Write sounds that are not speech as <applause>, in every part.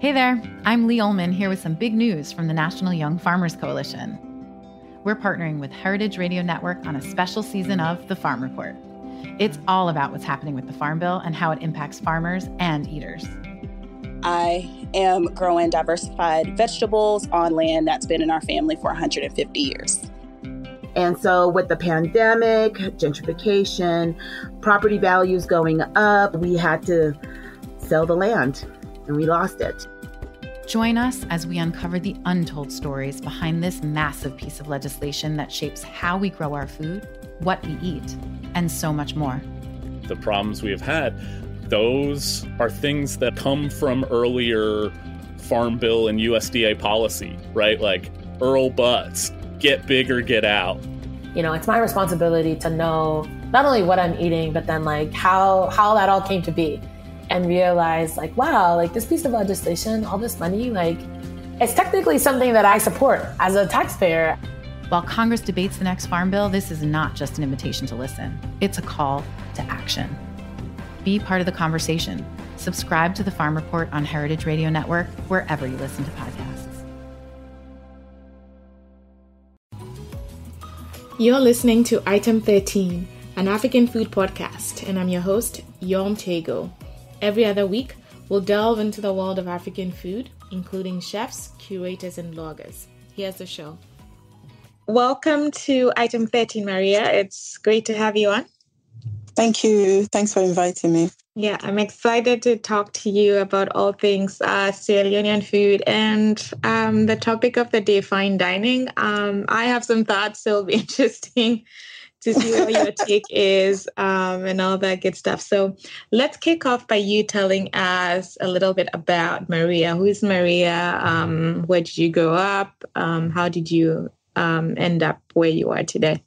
Hey there, I'm Lee Ullman here with some big news from the National Young Farmers Coalition. We're partnering with Heritage Radio Network on a special season of The Farm Report. It's all about what's happening with the Farm Bill and how it impacts farmers and eaters. I am growing diversified vegetables on land that's been in our family for 150 years. And so, with the pandemic, gentrification, property values going up, we had to sell the land and we lost it. Join us as we uncover the untold stories behind this massive piece of legislation that shapes how we grow our food, what we eat, and so much more. The problems we have had, those are things that come from earlier Farm Bill and USDA policy, right? Like Earl Butz, get big or get out. You know, it's my responsibility to know not only what I'm eating, but then like how how that all came to be and realize like wow like this piece of legislation all this money like it's technically something that i support as a taxpayer. While congress debates the next farm bill this is not just an invitation to listen. It's a call to action. Be part of the conversation. Subscribe to the farm report on heritage radio network wherever you listen to podcasts. You're listening to item 13 an african food podcast and i'm your host Yorm tego Every other week, we'll delve into the world of African food, including chefs, curators, and bloggers. Here's the show. Welcome to Item 13, Maria. It's great to have you on. Thank you. Thanks for inviting me. Yeah, I'm excited to talk to you about all things uh, Sierra Leonean food and um, the topic of the day, fine dining. Um, I have some thoughts, so it'll be <laughs> interesting to see what your <laughs> take is um, and all that good stuff. So let's kick off by you telling us a little bit about Maria. Who is Maria? Um, where did you grow up? Um, how did you um, end up where you are today?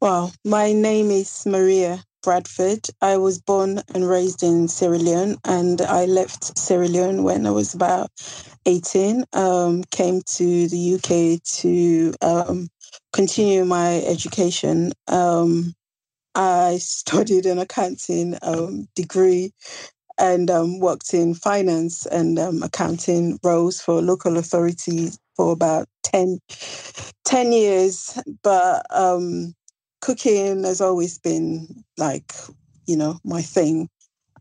Well, my name is Maria Bradford. I was born and raised in Sierra Leone, and I left Sierra Leone when I was about 18. Um, came to the UK to um, continue my education. Um, I studied an accounting um, degree and um, worked in finance and um, accounting roles for local authorities for about 10, 10 years. But um, cooking has always been like, you know, my thing.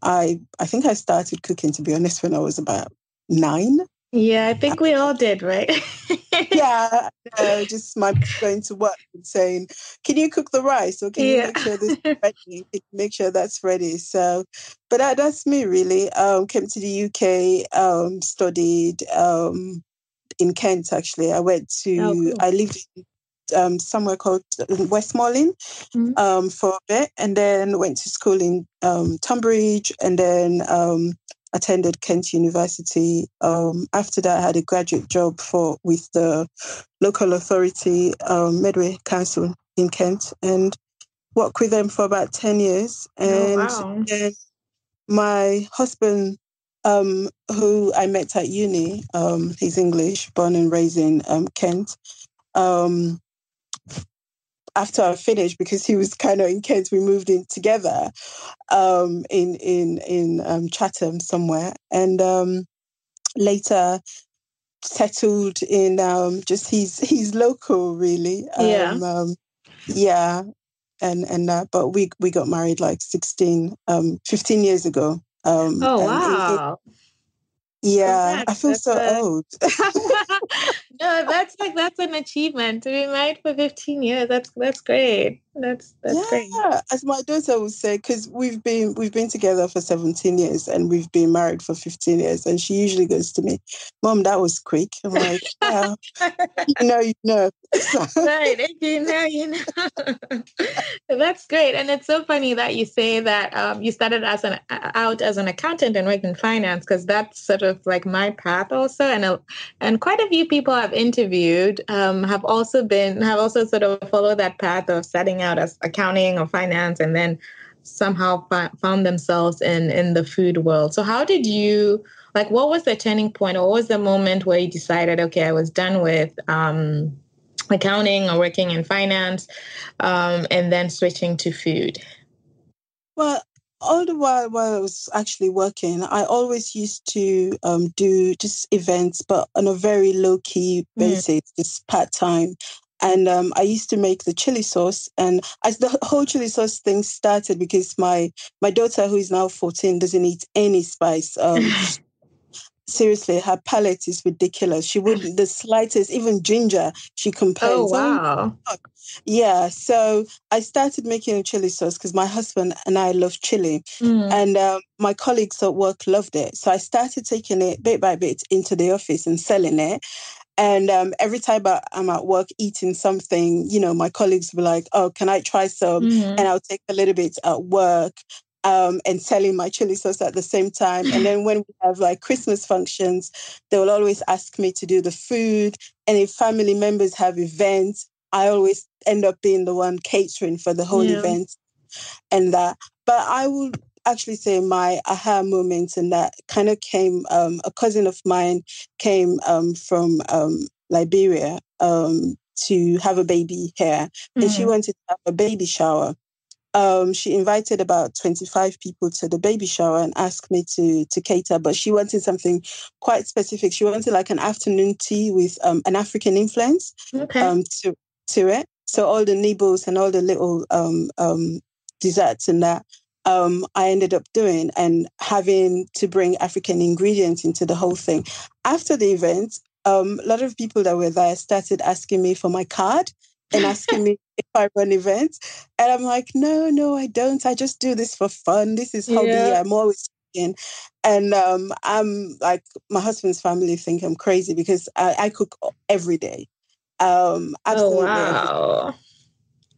I I think I started cooking to be honest when I was about nine. Yeah, I think we all did, right? <laughs> yeah, uh, just my going to work and saying, "Can you cook the rice? Or can yeah. you make sure this <laughs> ready? make sure that's ready?" So, but that, that's me really. Um, came to the UK, um, studied um, in Kent. Actually, I went to. Oh, cool. I lived in um, somewhere called Westmoreland mm-hmm. um, for a bit, and then went to school in um, Tunbridge, and then um, attended Kent University. Um, after that, I had a graduate job for with the local authority, um, Medway Council in Kent, and worked with them for about 10 years. And oh, wow. my husband, um, who I met at uni, um, he's English, born and raised in um, Kent. After I finished, because he was kind of in Kent, we moved in together um, in in in um, Chatham somewhere, and um, later settled in um, just he's he's local really. Yeah. Um, um, yeah. And and uh, but we we got married like 16, 15 years ago. oh wow! It, it, yeah, I feel so a, old. <laughs> <laughs> no, that's like that's an achievement to be married for 15 years. That's that's great. That's that's yeah, great. As my daughter would say, because we've been we've been together for 17 years and we've been married for 15 years, and she usually goes to me, "Mom, that was quick." I'm like, "Yeah, <laughs> you know, you know." <laughs> right, you know, you know. <laughs> that's great, and it's so funny that you say that um, you started as an out as an accountant and worked in finance because that's sort of like my path also, and and quite a few people I've interviewed um, have also been have also sort of followed that path of setting out as accounting or finance and then somehow found themselves in in the food world. So how did you like what was the turning point or what was the moment where you decided okay i was done with um, accounting or working in finance um, and then switching to food? Well all the while while I was actually working, I always used to um, do just events, but on a very low key mm. basis, mm. just part time. And um, I used to make the chili sauce, and as the whole chili sauce thing started, because my my daughter, who is now fourteen, doesn't eat any spice. Um, <laughs> seriously, her palate is ridiculous. She wouldn't the slightest, even ginger, she complains. Oh wow! Oh, yeah, so I started making a chili sauce because my husband and I love chili, mm. and um, my colleagues at work loved it. So I started taking it bit by bit into the office and selling it. And um, every time I'm at work eating something, you know, my colleagues were like, "Oh, can I try some?" Mm-hmm. And I'll take a little bit at work um, and selling my chili sauce at the same time. And then when we have like Christmas functions, they will always ask me to do the food. And if family members have events, I always end up being the one catering for the whole yeah. event and that. But I would actually say my aha moment and that kind of came um, a cousin of mine came um, from um, liberia um, to have a baby here mm-hmm. and she mm. wanted to have a baby shower um, she invited about 25 people to the baby shower and asked me to to cater, but she wanted something quite specific. She wanted like an afternoon tea with um, an African influence okay. um, to to it. So all the nibbles and all the little um, um, desserts and that um, I ended up doing and having to bring African ingredients into the whole thing. After the event, um, a lot of people that were there started asking me for my card and asking <laughs> me if I run events. And I'm like, no, no, I don't. I just do this for fun. This is hobby. Yeah. I'm always in. And um, I'm like, my husband's family think I'm crazy because I, I cook every day. Um, oh, absolutely. Oh, wow.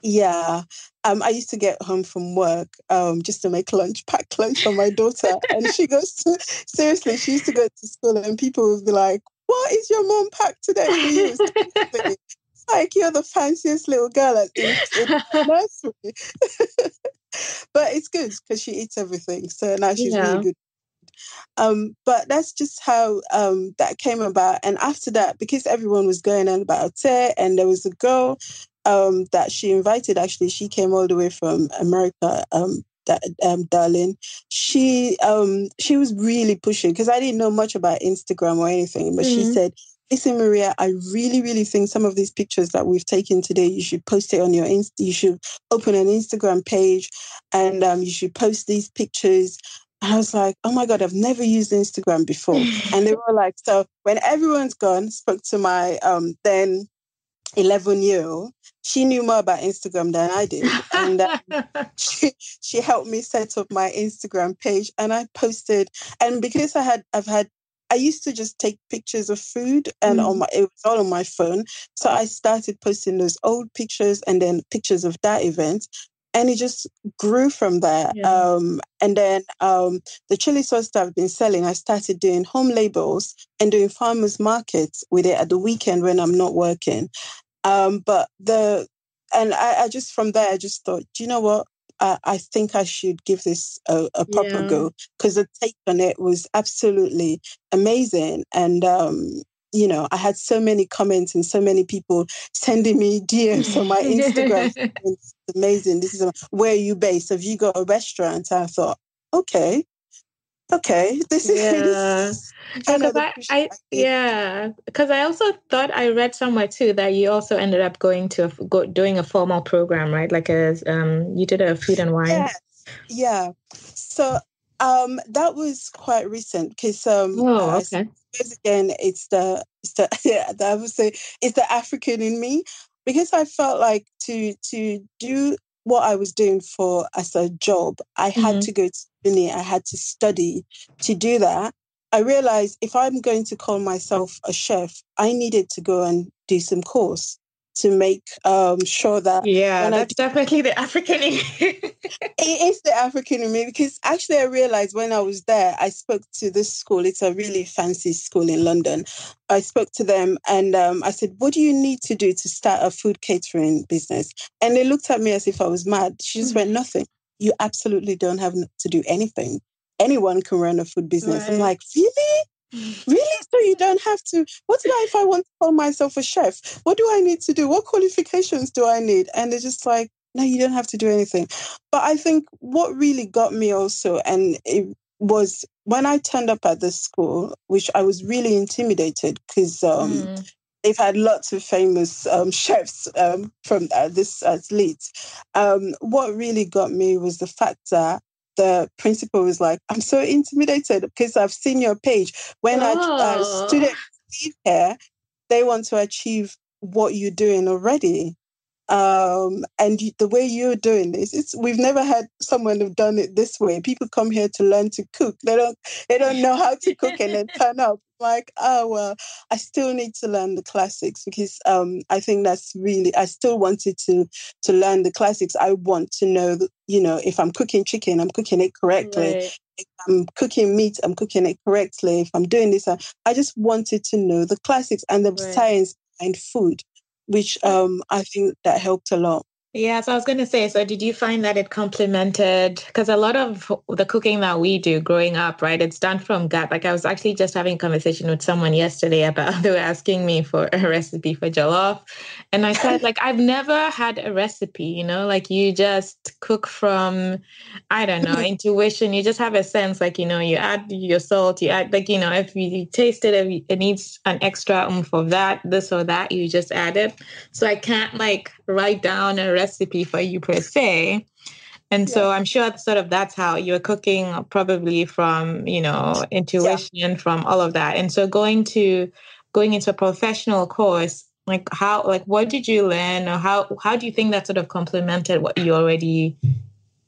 Yeah. Um, I used to get home from work um, just to make lunch, <laughs> pack lunch for my daughter. and she goes to, <laughs> seriously, she used to go to school and people would be like, what is your mom packed today for you? <laughs> like you're the fanciest little girl at <laughs> in nursery. <laughs> but it's good because she eats everything. So now she's yeah. really good. Um, but that's just how um, that came about. And after that, because everyone was going on about it, and there was a girl um, that she invited, actually, she came all the way from America. Um, that um, darling, she um, she was really pushing because I didn't know much about Instagram or anything, but mm-hmm. she said Listen, Maria, I really, really think some of these pictures that we've taken today, you should post it on your Insta. You should open an Instagram page, and um, you should post these pictures. I was like, oh my God, I've never used Instagram before. <laughs> and they were like, so when everyone's gone, spoke to my um, then 11 year old, she knew more about Instagram than I did. And um, <laughs> she, she helped me set up my Instagram page and I posted. And because I had, I've had I used to just take pictures of food and mm. on my it was all on my phone. So I started posting those old pictures and then pictures of that event. And it just grew from there. Yeah. Um, and then um, the chili sauce that I've been selling, I started doing home labels and doing farmers markets with it at the weekend when I'm not working. Um, but the and I, I, just from there I just thought, do you know what? I, I think I should give this a, a proper yeah. go because the take on it was absolutely amazing. And, um, you know, I had so many comments and so many people sending me DMs on my Instagram. <laughs> it's amazing. This is where are you based? Have you got a restaurant? I thought, okay, okay this is, yeah. <laughs> because I, I yeah because i also thought i read somewhere too that you also ended up going to a, go, doing a formal program right? Like a um you did a food and wine. Yes. yeah. So um that was quite recent because um oh okay. again it's the it's the <laughs> yeah i would say it's the african in me. Because i felt like to to do what I was doing for as a job, I had mm-hmm. to go to uni, I had to study to do that. I realized if I'm going to call myself a chef, I needed to go and do some course to make um, sure that yeah that's I, definitely the african <laughs> it is the african in me because actually i realized when i was there i spoke to this school. It's a really fancy school in london. I spoke to them and um, i said what do you need to do to start a food catering business? And they looked at me as if i was mad. She just went nothing. You absolutely don't have to do anything. Anyone can run a food business. Right. i'm like really Really? So you don't have to. What about if I want to call myself a chef? What do I need to do? What qualifications do I need? And they're just like, no, you don't have to do anything. But I think what really got me also, and it was when I turned up at the school, which I was really intimidated because um, mm. they've had lots of famous um, chefs um, from uh, this athletes. Um, what really got me was the fact that the principal was like, I'm so intimidated because I've seen your page. When oh. student here, they want to achieve what you're doing already. Um, and you, the way you're doing this, it's we've never had someone have done it this way. People come here to learn to cook. They don't they don't know how to cook and then <laughs> turn up like, oh well, I still need to learn the classics because um, I think that's really I still wanted to to learn the classics. I want to know that, you know, if I'm cooking chicken, I'm cooking it correctly. Right. If I'm cooking meat, I'm cooking it correctly. If I'm doing this, I just wanted to know the classics and the right. science behind food which um, I think that helped a lot. Yeah, so I was going to say, so did you find that it complemented? Because a lot of the cooking that we do growing up, right, it's done from gut. Like I was actually just having a conversation with someone yesterday about <laughs> they were asking me for a recipe for jollof, and I said like I've never had a recipe. You know, like you just cook from, I don't know, <laughs> intuition. You just have a sense, like you know, you add your salt, you add like you know, if you taste it, if it needs an extra oomph of that, this or that, you just add it. So I can't like write down a recipe for you per se. And yeah. so I'm sure sort of that's how you're cooking probably from, you know, intuition yeah. from all of that. And so going to going into a professional course, like how like what did you learn or how how do you think that sort of complemented what you already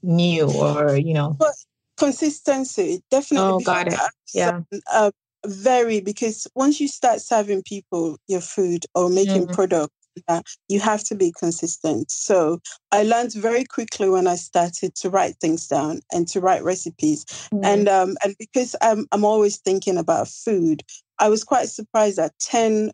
knew or, you know? But consistency, definitely. Oh, got it. Yeah. Uh, very because once you start serving people your food or making mm. product that you have to be consistent. So I learned very quickly when I started to write things down and to write recipes. Mm. And um, and because I'm I'm always thinking about food, I was quite surprised that 10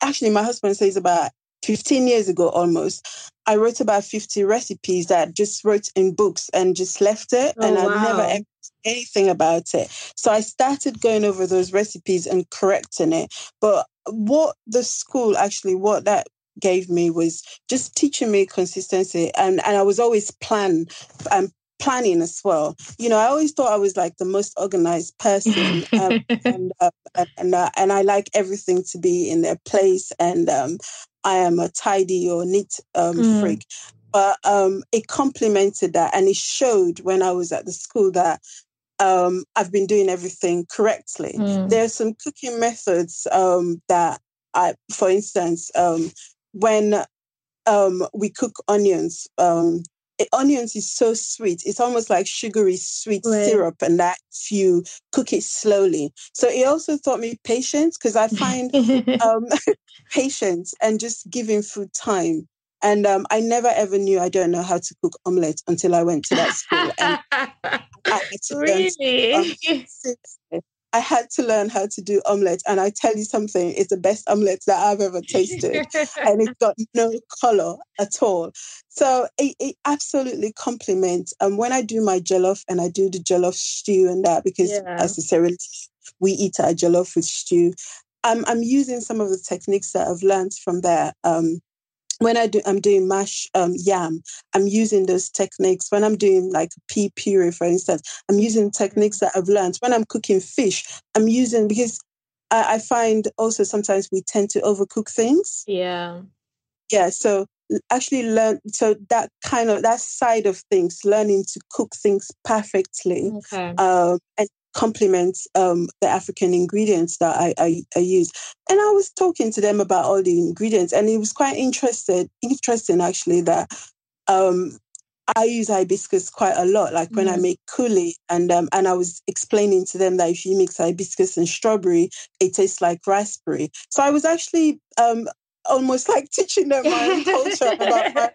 actually my husband says about 15 years ago almost, I wrote about 50 recipes that just wrote in books and just left it. Oh, and I wow. never anything about it. So I started going over those recipes and correcting it. But what the school actually, what that gave me was just teaching me consistency and and I was always plan and um, planning as well. You know, I always thought I was like the most organized person, um, <laughs> and uh, and uh, and I like everything to be in their place, and um, I am a tidy or neat um, mm. freak. But um, it complemented that, and it showed when I was at the school that um, I've been doing everything correctly. Mm. There are some cooking methods um, that I, for instance, um, when um, we cook onions, um, onions is so sweet. It's almost like sugary sweet right. syrup, and that if you cook it slowly. So it also taught me patience because I <laughs> find um, <laughs> patience and just giving food time. And um, I never ever knew I don't know how to cook omelette until I went to that school. And <laughs> I really? um, I had to learn how to do omelette. And I tell you something, it's the best omelette that I've ever tasted. <laughs> and it's got no color at all. So it, it absolutely complements. And um, when I do my jollof and I do the jollof stew and that, because yeah. necessarily we eat our jollof with stew, I'm, I'm using some of the techniques that I've learned from there. Um, when I do, I'm doing mash um, yam, I'm using those techniques. When I'm doing like pea puree, for instance, I'm using techniques that I've learned. When I'm cooking fish, I'm using because I, I find also sometimes we tend to overcook things. Yeah. Yeah. So actually learn so that kind of that side of things learning to cook things perfectly okay. um, and complements um, the African ingredients that I, I, I, use. And I was talking to them about all the ingredients, and it was quite interested, interesting actually that um, I use hibiscus quite a lot, like when mm. I make coulis, and um, and I was explaining to them that if you mix hibiscus and strawberry, it tastes like raspberry. So I was actually um, almost like <laughs> teaching them my own culture about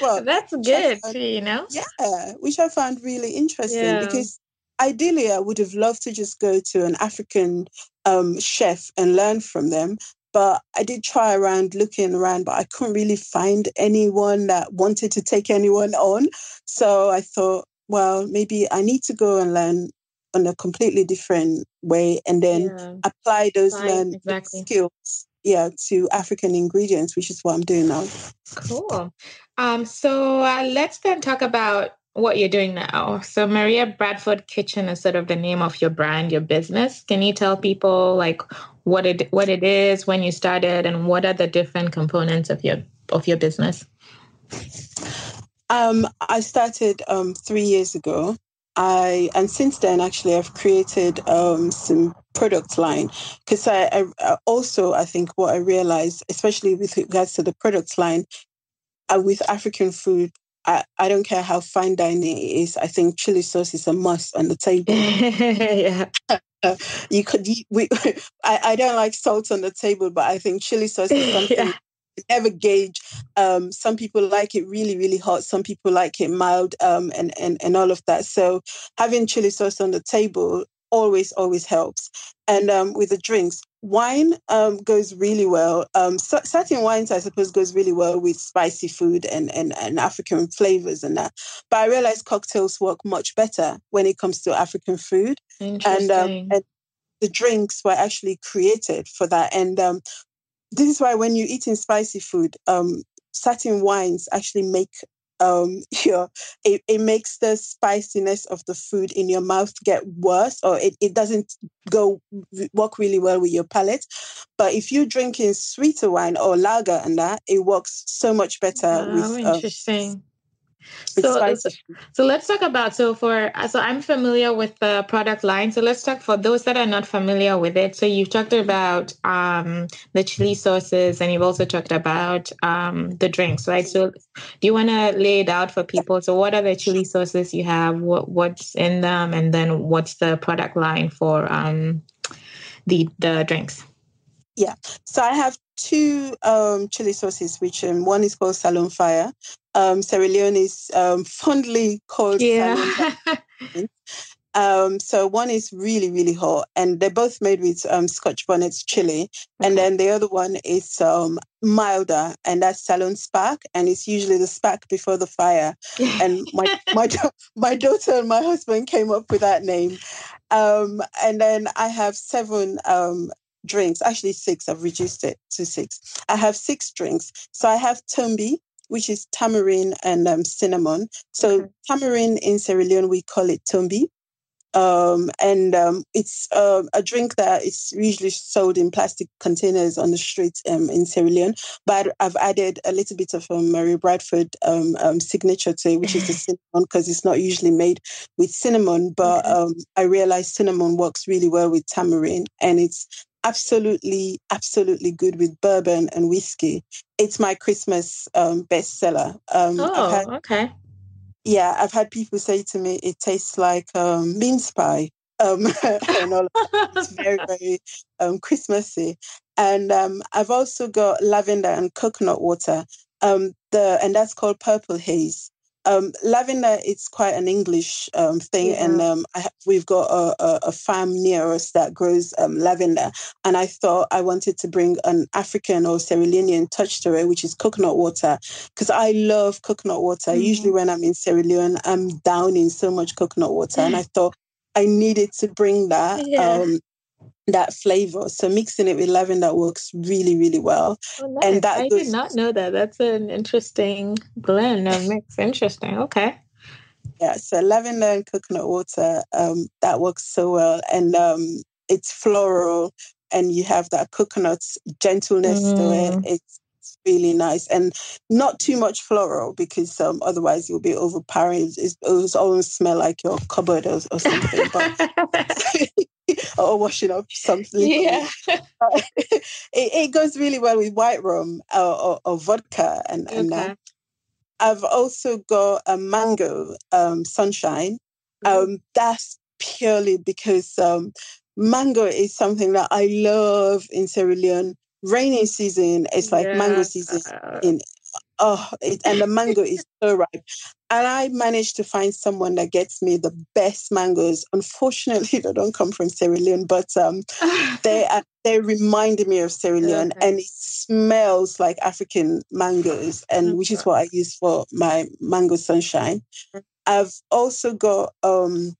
well. <laughs> That's good, found, you know. Yeah, which I found really interesting yeah. because ideally, I would have loved to just go to an African um, chef and learn from them. But I did try around looking around, but I couldn't really find anyone that wanted to take anyone on. So I thought, well, maybe I need to go and learn on a completely different way and then yeah. apply those learned exactly. skills yeah to African ingredients, which is what I'm doing now. Cool. Um, so uh, let's then talk about what you're doing now. So Maria Bradford Kitchen is sort of the name of your brand, your business. Can you tell people like what it what it is, when you started, and what are the different components of your of your business? Um, I started um, three years ago. I and since then actually I've created um, some product line because I, I, also I think what I realized, especially with regards to the product line, uh, with African food, I, I don't care how fine dining it is. I think chili sauce is a must on the <laughs> table. yeah. Uh, <laughs> you could we <laughs> I, I don't like salt on the table, but I think chili sauce is something yeah never gauge. Um, some people like it really, really hot. Some people like it mild, um, and and and all of that. So having chili sauce on the table always, always helps. And um, with the drinks, wine um, goes really well. Um, certain wines, I suppose, goes really well with spicy food and, and, and African flavors and that. But I realize cocktails work much better when it comes to African food. And, um, and the drinks were actually created for that. And um, this is why when you're eating spicy food, um, certain wines actually make um <laughs> your it, it makes the spiciness of the food in your mouth get worse or it, it doesn't go work really well with your palate. But if you're drinking sweeter wine or lager and that it works so much better oh, with interesting so, so let's talk about so for so I'm familiar with the product line. So let's talk for those that are not familiar with it. So you've talked about um, the chili sauces, and you've also talked about um, the drinks, right? So do you want to lay it out for people? So what are the chili sauces you have? What what's in them, and then what's the product line for um, the the drinks? Yeah. So I have two um, chili sauces, which um, one is called Salone Fire. Um, Sierra Leone is um, fondly called yeah. <laughs> Um, so one is really, really hot, and they're both made with um, Scotch bonnets chili. Okay. And then the other one is um, milder, and that's Salone Spark, and it's usually the spark before the fire. and my my <laughs> my daughter and my husband came up with that name. Um, and then I have seven um, drinks, actually six, I've reduced it to six. I have six drinks. So I have Tombi, which is tamarind and um, cinnamon. So okay. tamarind in Sierra Leone, we call it Tombi. Um, and um, it's uh, a drink that is usually sold in plastic containers on the streets um, in Sierra Leone. But I've added a little bit of um, Maria Bradford um, um, signature to it, which is the <laughs> cinnamon, because it's not usually made with cinnamon. But okay. I realized cinnamon works really well with tamarind, and it's absolutely, absolutely good with bourbon and whiskey. It's my Christmas um, bestseller. Um, oh, had, okay. Yeah, I've had people say to me, it tastes like um, mince pie. Um, <laughs> and all it's very, <laughs> very um, Christmassy. And um, I've also got lavender and coconut water. Um, the and that's called Purple Haze. Um, lavender, it's quite an English um, thing, yeah. and um, I, we've got a, a, a, farm near us that grows um, lavender. And I thought I wanted to bring an African or Sierra Leonean touch to it, which is coconut water, because I love coconut water. Mm-hmm. Usually, when I'm in Sierra Leone, I'm down in so much coconut water, and I <laughs> thought I needed to bring that. Yeah. Um, that flavor. So mixing it with lavender works really, really well. Oh, nice. And that I goes, did not know that. That's an interesting blend of mix. Interesting. Okay. Yeah. So lavender and coconut water, um, that works so well. And um, it's floral and you have that coconut gentleness mm. to it. Mm. It's really nice and not too much floral because um, otherwise you'll be overpowering. It will always smell like your cupboard or, or something. But <laughs> <laughs> <laughs> or washing up something. <laughs> Yeah. <laughs> it, it, goes really well with white rum or, or, or vodka and, okay. and that. I've also got a mango um, sunshine. Mm-hmm. Um, that's purely because um, mango is something that I love in Sierra Leone. Rainy season, it's like yeah. mango season in oh, it, and the mango is so ripe. And I managed to find someone that gets me the best mangoes. Unfortunately, <laughs> they don't come from Sierra Leone, but um, they <laughs> are, they reminded me of Sierra Leone, okay. and it smells like African mangoes, and which is what I use for my mango sunshine. Mm. I've also got um,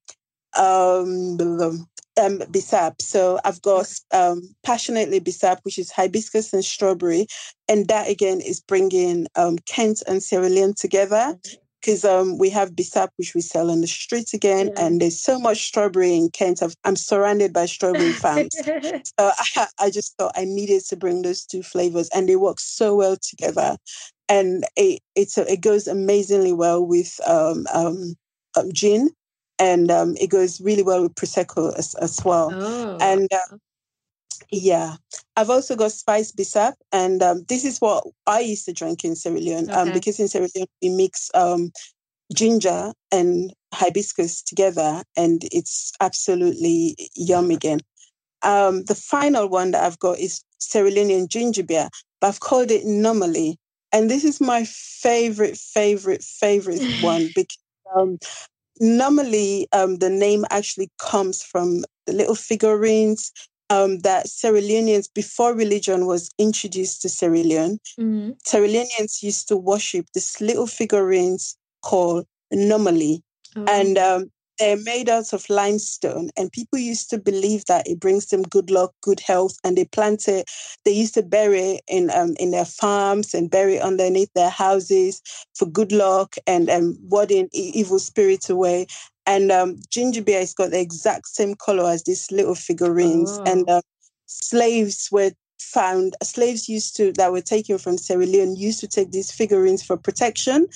um, um, Bissap. So I've got um, Passionately Bissap, which is hibiscus and strawberry. And that again is bringing um, Kent and Sierra Leone together because um, we have Bissap, which we sell on the streets again. Yeah. And there's so much strawberry in Kent. i am surrounded by strawberry <laughs> farms. so I, <laughs> I, just thought I needed to bring those two flavors and they work so well together. And it, it's a, it goes amazingly well with um, um, um gin and um, it goes really well with prosecco as, as well. Oh. And uh, yeah, I've also got spice bissap, and um, this is what I used to drink in Sierra Leone. Um, okay. Um, because in Sierra Leone we mix um, ginger and hibiscus together, and it's absolutely yum again. Um, the final one that I've got is Sierra Leonean ginger beer, but I've called it Nomoli. And this is my favorite, favorite, favorite <laughs> one because um, Nomoli um, the name actually comes from the little figurines um, that Sierra Leoneans, before religion was introduced to Sierra Leone, mm-hmm. Sierra Leoneans used to worship these little figurines called Nomoli. Oh. And um, they're made out of limestone and people used to believe that it brings them good luck good health and they plant it they used to bury it in um, in their farms and bury it underneath their houses for good luck and um, warding evil spirits away. And um, ginger beer has got the exact same color as these little figurines. Oh. and uh, slaves were found slaves used to that were taken from Sierra Leone used to take these figurines for protection.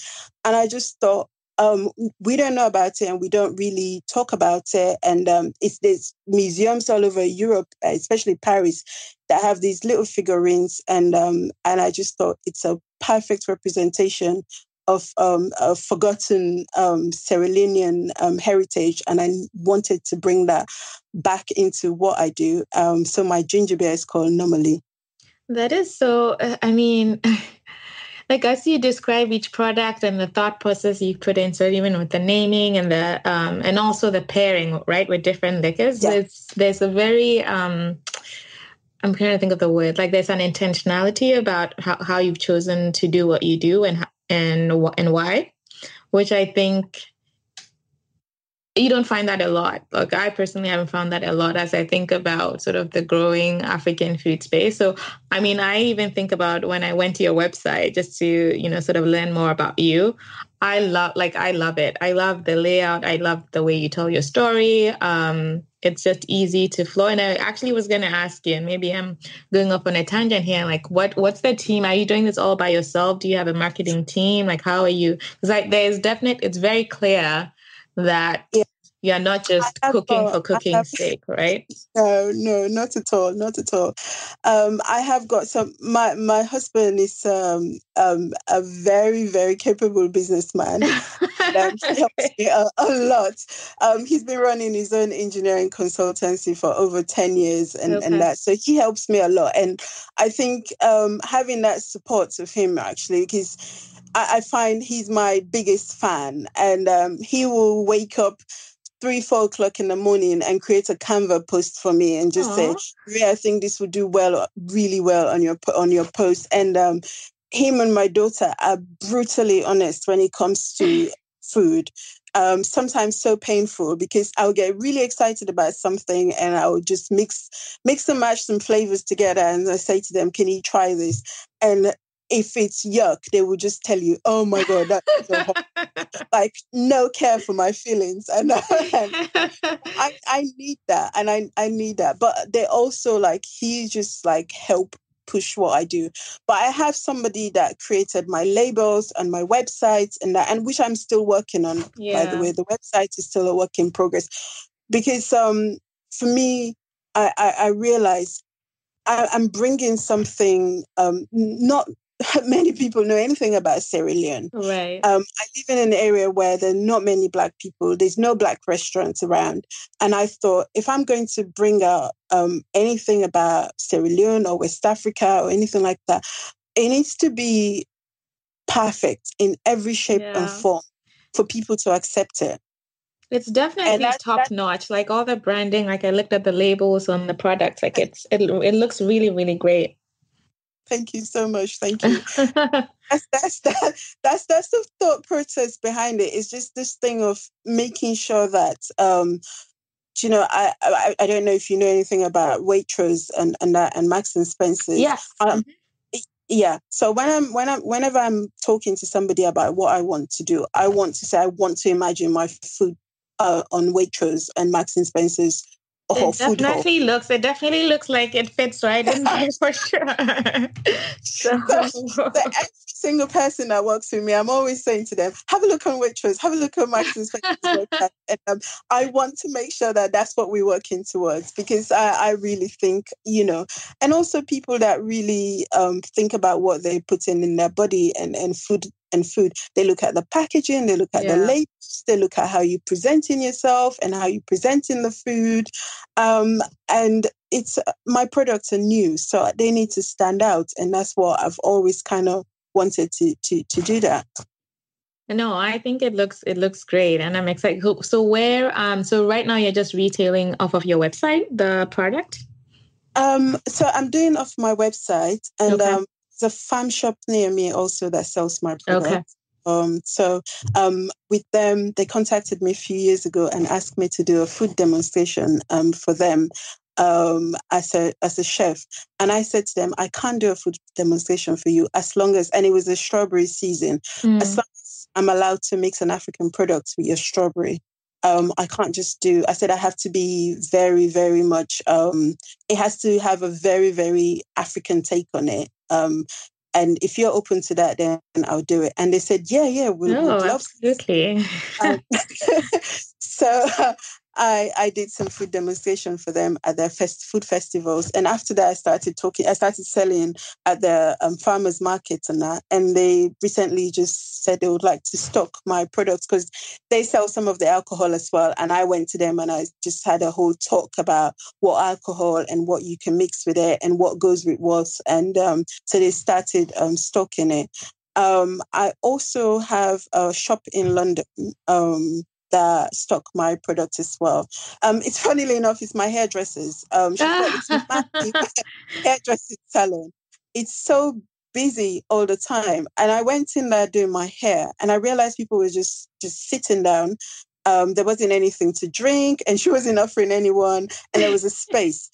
And I just thought um, we don't know about it and we don't really talk about it. And um, it's there's museums all over Europe, especially Paris, that have these little figurines. And um, and I just thought it's a perfect representation of um, a forgotten um, Sierra Leonean um, heritage, and I wanted to bring that back into what I do. So my ginger beer is called Nomoli. That is so. Uh, I mean, <laughs> like as you describe each product and the thought process you put into it, even with the naming and the um, and also the pairing, right, with different liquors, yeah. there's there's a very um, I'm trying to think of the word. Like there's an intentionality about how, how you've chosen to do what you do and and and why, which I think you don't find that a lot. Like I personally haven't found that a lot as I think about sort of the growing African food space. So I mean, I even think about when I went to your website just to, you know, sort of learn more about you. I love like I love it. I love the layout. I love the way you tell your story. Um, it's just easy to flow. And I actually was gonna ask you, and maybe I'm going off on a tangent here, like what what's the team? Are you doing this all by yourself? Do you have a marketing team? Like how are you? Because like there's definite it's very clear that yeah. you're not just cooking got, for cooking's sake, right? No, no, not at all, not at all. Um, I have got some. My my husband is um, um, a very very capable businessman. and, um, he helps <laughs> me a, a lot. Um, he's been running his own engineering consultancy for over ten years, and, okay. and that so he helps me a lot. And I think um, having that support of him actually because I, I find he's my biggest fan, and um, he will wake up three, four o'clock in the morning and create a Canva post for me and just Aww. say, "Yeah, I think this would do well, really well on your on your post." And um, him and my daughter are brutally honest when it comes to <sighs> food. Um, sometimes so painful because I'll get really excited about something and I'll just mix mix and match some flavors together and I say to them, "Can you try this?" And if it's yuck, they will just tell you, "Oh my god, that's so hot." <laughs> like no care for my feelings, and, <laughs> and I I need that, and I I need that. But they also like he just like help push what I do. But I have somebody that created my labels and my websites and that, and which I'm still working on. Yeah. By the way, the website is still a work in progress because um for me, I I, I realize I, am bringing something um, not <laughs> many people know anything about Sierra Leone. Right. Um, I live in an area where there are not many Black people. There's no Black restaurants around. And I thought if I'm going to bring out um, anything about Sierra Leone or West Africa or anything like that, it needs to be perfect in every shape yeah. and form for people to accept it. It's definitely top notch. Like all the branding, like I looked at the labels on the products, like it's it, it looks really really great. Thank you so much. Thank you. <laughs> that's that's that, that's that's the thought process behind it. It's just this thing of making sure that um, you know, I, I, I don't know if you know anything about Waitrose and and that and Marks and Spencer. Yeah. Um, yeah. So when I'm when I'm whenever I'm talking to somebody about what I want to do, I want to say I want to imagine my food uh, on Waitrose and Marks and Spencer's it definitely looks it definitely looks like it fits right in there <laughs> for sure. So, <laughs> every single person that works with me i'm always saying to them have a look on Waitrose have a look on max's <laughs> and um, i want to make sure that that's what we're working towards because i, I really think you know and also people that really um, think about what they put in in their body and and food and food. They look at the packaging, they look at yeah. the labels, they look at how you're presenting yourself and how you're presenting the food. Um, and it's my products are new, so they need to stand out, and that's what I've always kind of wanted to to to do that. No, I think it looks it looks great, and I'm excited. So where um so right now you're just retailing off of your website the product. Um, so I'm doing off my website, and okay. um, a farm shop near me also that sells my products. Okay. Um, so um, with them, they contacted me a few years ago and asked me to do a food demonstration um, for them um, as a as a chef. And I said to them, I can't do a food demonstration for you as long as and it was a strawberry season. Mm. As long as I'm allowed to mix an African product with your strawberry. Um, I can't just do. I said I have to be very, very much. Um, it has to have a very, very African take on it. Um, and if you're open to that, then I'll do it. And they said, yeah, yeah, we, oh, would love absolutely. Um, <laughs> so I, I did some food demonstration for them at their fest, food festivals. And after that, I started talking, I started selling at the um, farmers markets and that. And they recently just said they would like to stock my products because they sell some of the alcohol as well. And I went to them and I just had a whole talk about what alcohol and what you can mix with it and what goes with what. And um, so they started um, stocking it. Um, I also have a shop in London um, that stock my product as well. Um, it's funnily enough, it's my hairdressers. Um, it's <laughs> hairdressing salon. It's so busy all the time, and I went in there doing my hair, and I realized people were just just sitting down. Um, there wasn't anything to drink, and she wasn't offering anyone, and there was a space.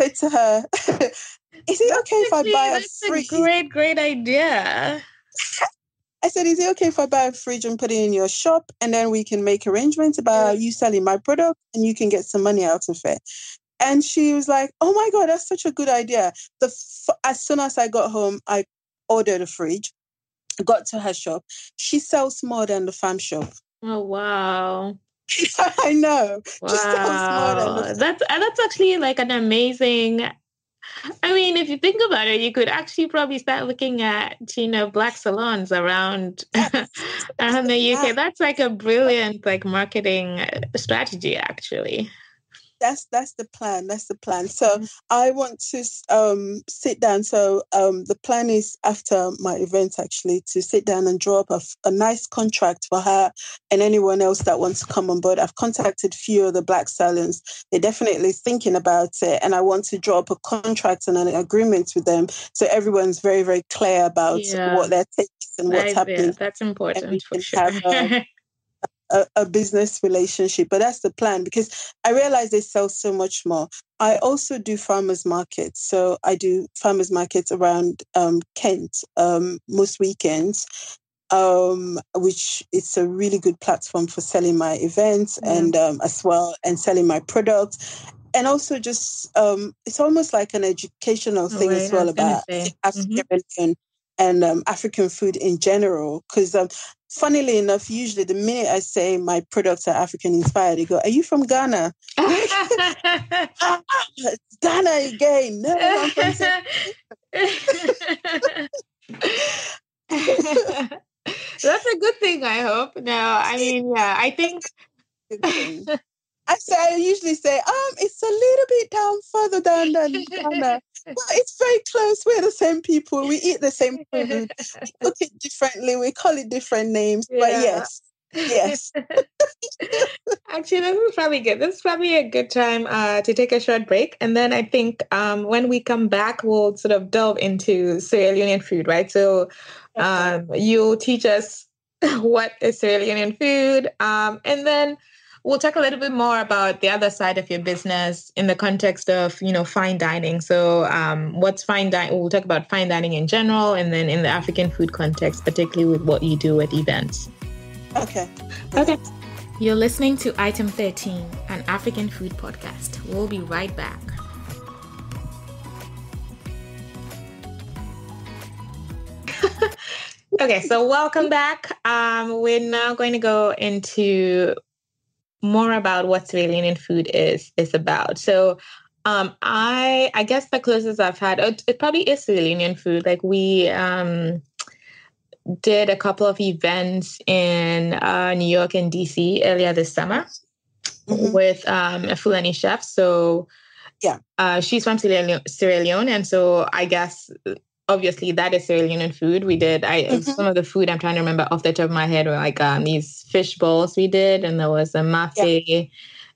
I said to her, <laughs> "Is it okay if I buy a free?" A great, great idea. I said, is it okay if I buy a fridge and put it in your shop and then we can make arrangements about you selling my product and you can get some money out of it? And she was like, oh my God, that's such a good idea. The f- As soon as I got home, I ordered a fridge, got to her shop. She sells more than the farm shop. Oh, wow. <laughs> I know. Wow. That's that's actually like an amazing I mean, if you think about it, you could actually probably start looking at, you know, black salons around <laughs> around the UK. That's like a brilliant like marketing uh, strategy, actually that's that's the plan that's the plan. So mm-hmm. i want to um, sit down. So um, the plan is after my event actually to sit down and draw up a, a, nice contract for her and anyone else that wants to come on board. I've contacted a few of the black salons. They're definitely thinking about it and i want to draw up a contract and an agreement with them. So everyone's very very clear about yeah. what their takes and what's happening. That's important for sure <laughs> a, a, business relationship, but that's the plan because I realize they sell so much more. I also do farmers markets. So I do farmers markets around um, Kent um, most weekends, um, which is a really good platform for selling my events mm. and um, as well and selling my products. And also just um, it's almost like an educational thing as well about African mm-hmm. and um, African food in general. Because um, funnily enough, usually the minute I say my products are African inspired, they go, Are you from Ghana? <laughs> Ghana again. No, I'm from <laughs> That's a good thing, I hope. No, I mean, yeah, I think <laughs> I say I usually say, um, it's a little bit down further down than Ghana. But it's very close. We're the same people. We eat the same food. We <laughs> cook it differently. We call it different names. Yeah. But yes. Yes. <laughs> Actually, this is probably good. This is probably a good time uh, to take a short break. And then I think um, when we come back, we'll sort of delve into Sierra Leonean food, right? So um, you'll teach us <laughs> what is Sierra Leonean food. Um, and then we'll talk a little bit more about the other side of your business in the context of you know fine dining. So, um, what's fine dining? We'll talk about fine dining in general, and then in the African food context, particularly with what you do at events. Okay. Okay. You're listening to Item 13, an African food podcast. We'll be right back. <laughs> okay, so welcome back. Um, we're now going to go into more about what Sierra Leonean food is is about. So, um, I I guess the closest I've had it, it probably is Sierra Leonean food. Like we um did a couple of events in uh, New York and DC earlier this summer mm-hmm. with um, a Fulani chef. So, yeah, uh, she's from Sierra Leone, and so I guess obviously that is Sierra Leonean food. We did I mm-hmm. some of the food I'm trying to remember off the top of my head were like um, these fish balls we did, and there was a mafe. Yeah.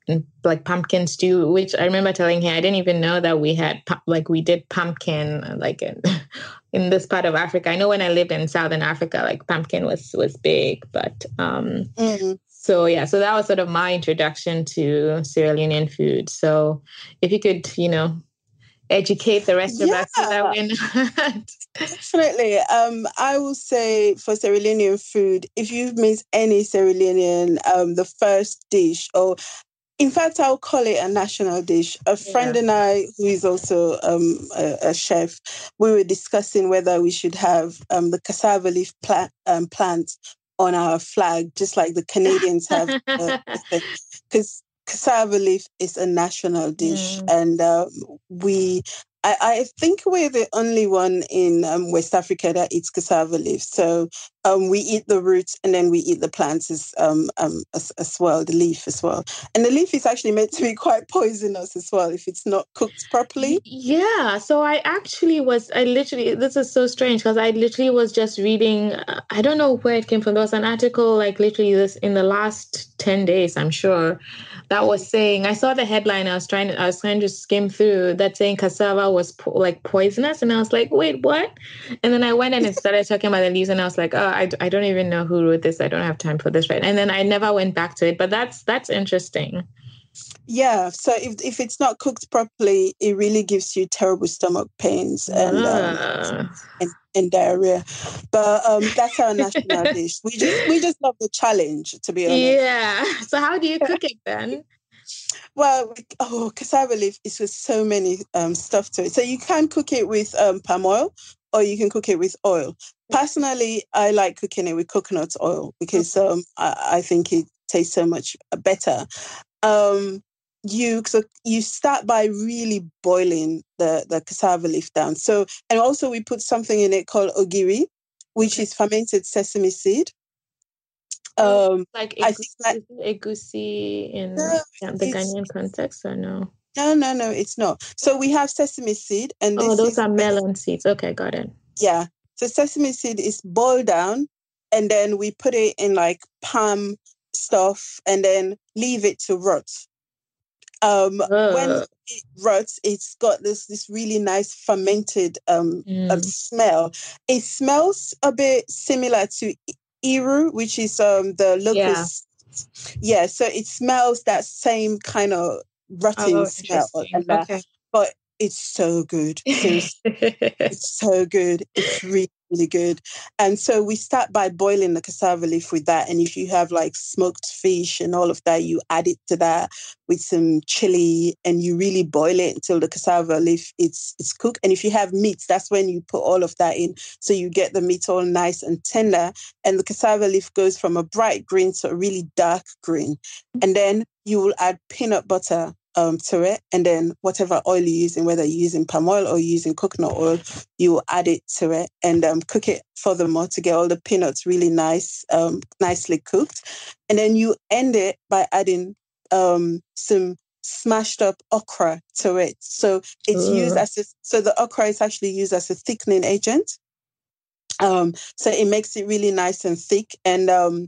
And like pumpkin stew, which I remember telling her I didn't even know that we had like we did pumpkin like in, <laughs> in this part of Africa. I know when I lived in Southern Africa, like pumpkin was was big, but um, mm-hmm. so yeah, so that was sort of my introduction to Sierra Leonean food. So if you could, you know, educate the rest of yeah. us so that we're not. <laughs> Definitely. Um, I will say for Sierra Leonean food, if you've made any Sierra Leonean, um, the first dish, or in fact, I'll call it a national dish. A friend yeah. and I, who is also um, a, a, chef, we were discussing whether we should have um, the cassava leaf plant, um, plant on our flag, just like the Canadians have. Because uh, <laughs> cassava leaf is a national dish, mm. and uh, we I, I, think we're the only one in um, West Africa that eats cassava leaf. So um, we eat the roots and then we eat the plants as, um, um, as, as, well, the leaf as well. And the leaf is actually meant to be quite poisonous as well if it's not cooked properly. Yeah. So I actually was, I literally, this is so strange because I literally was just reading, uh, I don't know where it came from. There was an article like literally this in the last 10 days, I'm sure, that was saying, I saw the headline, I was trying to, I was trying to skim through that saying cassava was po- like poisonous. And I was like, wait, what? And then I went and started talking about the leaves and I was like, oh, I, I don't even know who wrote this. I don't have time for this right. And then I never went back to it, but that's, that's interesting. Yeah, so if if it's not cooked properly, it really gives you terrible stomach pains and um, ah. and, and, diarrhea. But um, that's our national <laughs> dish. We just we just love the challenge, to be honest. Yeah. So how do you cook it then? Well, oh, cassava leaf is with so many um, stuff to it. So you can cook it with um, palm oil or you can cook it with oil. Personally, I like cooking it with coconut oil because um, I, I, think it tastes so much better. Um, you so you start by really boiling the the cassava leaf down. So and also we put something in it called ogiri, which is fermented sesame seed. Um, like I think that, egusi in no, the Ghanaian context, or no? No, no, no, it's not. So we have sesame seed, and oh, those are melon seeds. Okay, got it. Yeah, so sesame seed is boiled down, and then we put it in like palm stuff, and then leave it to rot. Um, uh. When it rots, it's got this this really nice fermented um, um mm. um, smell. It smells a bit similar to Iru, which is um the locust. Yeah. yeah, so it smells that same kind of rotting oh, smell. Okay. But it's so good. <laughs> it's so good. It's really really good. And so we start by boiling the cassava leaf with that. And if you have like smoked fish and all of that, you add it to that with some chili and you really boil it until the cassava leaf it's it's cooked. And if you have meat, that's when you put all of that in. So you get the meat all nice and tender. And the cassava leaf goes from a bright green to a really dark green. And then you will add peanut butter um, to it. And then whatever oil you're using, whether you're using palm oil or using coconut oil, you will add it to it and um, cook it furthermore to get all the peanuts really nice, um, nicely cooked. And then you end it by adding um, some smashed up okra to it. So it's uh. used as a, so the okra is actually used as a thickening agent. Um, so it makes it really nice and thick. And um, um,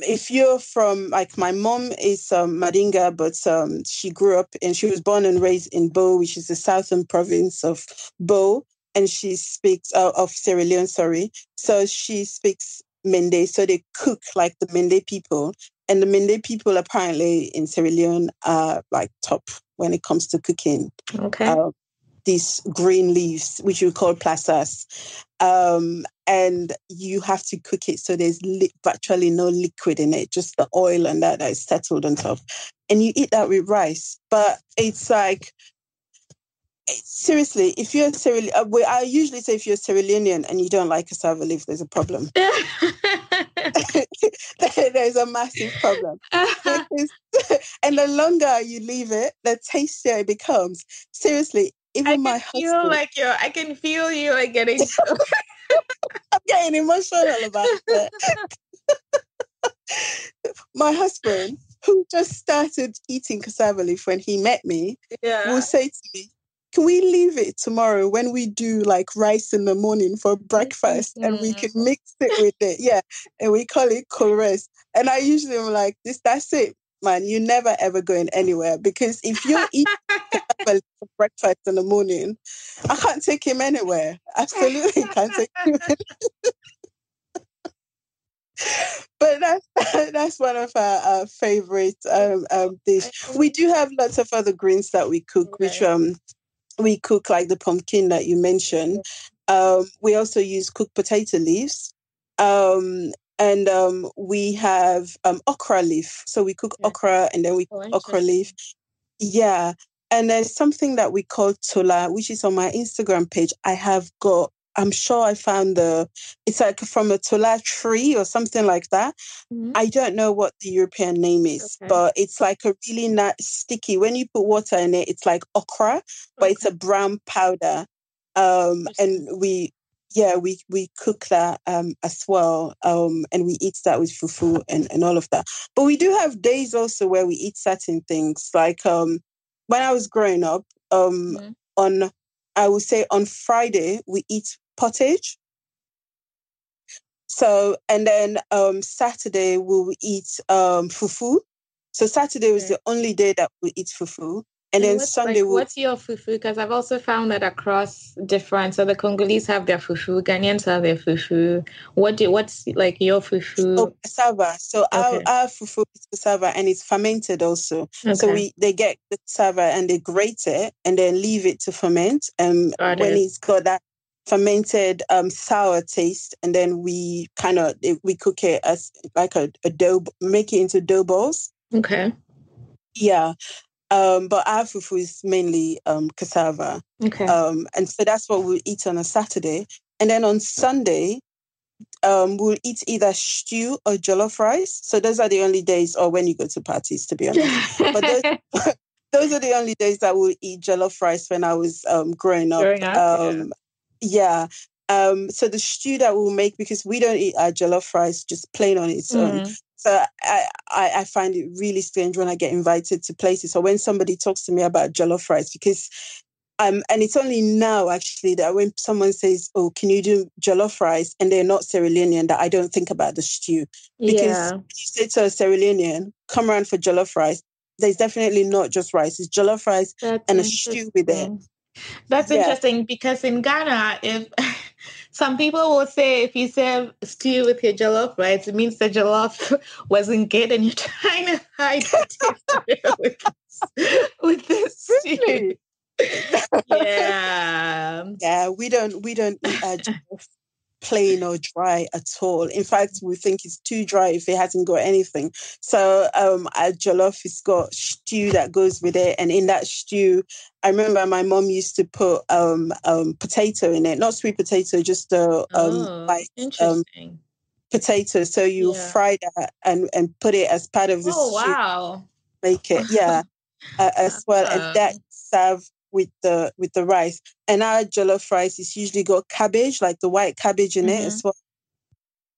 if you're from like my mom is um, Madinga, but um, she grew up and she was born and raised in Bo, which is the southern province of Bo, and she speaks uh, of Sierra Leone. Sorry, so she speaks Mende, so they cook like the Mende people. And the Mende people apparently in Sierra Leone are like top when it comes to cooking. Okay. Um, these green leaves, which we call plasas. Um, and you have to cook it so there's li- virtually no liquid in it, just the oil and that that is settled on top. And you eat that with rice. But it's like, seriously, if you're Sierra, uh, I usually say if you're Sierra Leonean and you don't like cassava leaf, there's a problem. <laughs> <laughs> there's a massive problem. <laughs> and the longer you leave it, the tastier it becomes. Seriously, even I my husband. feel like you I can feel you like getting <laughs> I'm getting emotional about it. <laughs> my husband, who just started eating cassava leaf when he met me, yeah. will say to me, can we leave it tomorrow when we do like rice in the morning for breakfast mm-hmm. and we can mix it with it? Yeah. And we call it kores. And I usually am like, this that's it man, you're never ever going anywhere because if you eat for breakfast in the morning, I can't take him anywhere. Absolutely <laughs> can't take him. <laughs> but that's <laughs> that's one of our, our favorite um, um, dish. We do have lots of other greens that we cook, okay. which um we cook like the pumpkin that you mentioned. Um, we also use cooked potato leaves. Um, and um, we have um, okra leaf. So we cook okra and then we oh, cook okra leaf. Yeah. And there's something that we call tola, which is on my Instagram page. I have got, I'm sure I found the, it's like from a tola tree or something like that. Mm-hmm. I don't know what the European name is, okay. but it's like a really nice sticky. When you put water in it, it's like okra, but okay. it's a brown powder. Um, and we yeah, we we cook that um, as well, um, and we eat that with fufu and, and all of that. But we do have days also where we eat certain things. Like um, when I was growing up, um, mm-hmm. on I would say on Friday we eat pottage. So and then um, Saturday we'll eat um, fufu. So Saturday was okay. the only day that we eat fufu. And, then what's, Sunday, like, we'll... what's your fufu? Because I've also found that across different. So the Congolese have their fufu, Ghanaians have their fufu. What do what's like your fufu? Oh, cassava. So okay. our, our fufu is cassava, and it's fermented also. Okay. So we they get the cassava and they grate it and then leave it to ferment. And um, when it. it's got that fermented um, sour taste, and then we kind of we cook it as like a, a dough, make it into dough balls. Okay. Yeah. Um, but our fufu is mainly um, cassava. Okay. Um, and so that's what we'll eat on a Saturday. And then on Sunday, um, we'll eat either stew or jollof rice. So those are the only days, or when you go to parties, to be honest. <laughs> but those, <laughs> those, are the only days that we'll eat jollof rice when I was um, growing up. Growing up um, yeah. yeah. Um, so the stew that we'll make, because we don't eat our jollof rice just plain on its own. So I, I, I find it really strange when I get invited to places or when somebody talks to me about jollof rice because um, and it's only now actually that when someone says, "Oh, can you do jollof rice?" and they're not Sierra Leonean, that I don't think about the stew because yeah. you say to a Sierra Leonean, "Come around for jollof rice," there's definitely not just rice; it's jollof rice That's and a stew with it. That's yeah. interesting because in Ghana, if <laughs> some people will say if you serve stew with your jollof rice, it means the jollof <laughs> wasn't good and you're <laughs> trying to hide it with, with the <laughs> stew. yeah. Yeah, we don't we don't eat our jollof plain <laughs> or dry at all. In fact, we think it's too dry if it hasn't got anything. So um, our jollof has got stew that goes with it, and in that stew, I remember my mom used to put um, um, potato in it, not sweet potato, just the um, oh, like um, potato. So you yeah. fry that and and put it as part of the oh, stew. wow! Make it yeah, uh, as well, and that serve with the with the rice. And our jollof rice is usually got cabbage, like the white cabbage in mm-hmm. it as well.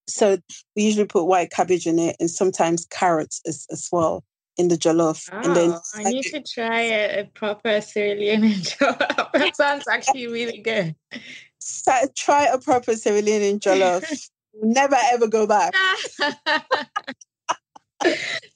So we usually put white cabbage in it and sometimes carrots as, as well in the jollof. Oh, and then I need to try a, a proper Sierra Leone <laughs> jollof. that sounds actually really good. So, try a proper Sierra Leone jollof. <laughs> Never ever go back. <laughs>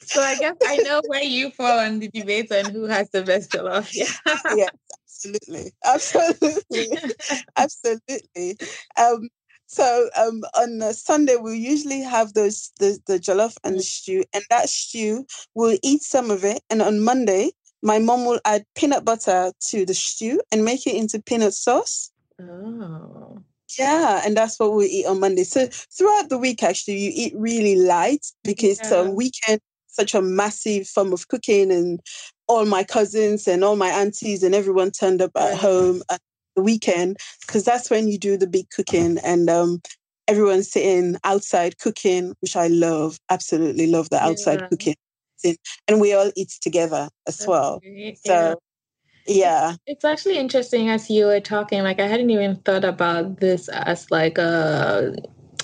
so I guess I know where you fall on the debate on who has the best jollof. <laughs> Yeah. yes, absolutely, absolutely, <laughs> absolutely. Um, so um, on Sunday we usually have those the, the jollof and the stew, and that stew we'll eat some of it, and on Monday my mom will add peanut butter to the stew and make it into peanut sauce. Oh. Yeah, and that's what we eat on Monday. So throughout the week, actually, you eat really light because yeah. um, weekend such a massive form of cooking, and all my cousins and all my aunties and everyone turned up at home at the weekend because that's when you do the big cooking and um, everyone's sitting outside cooking, which I love. Absolutely love the outside yeah. cooking, and we all eat together as well. So. Yeah it's actually interesting as you were talking like i hadn't even thought about this as like a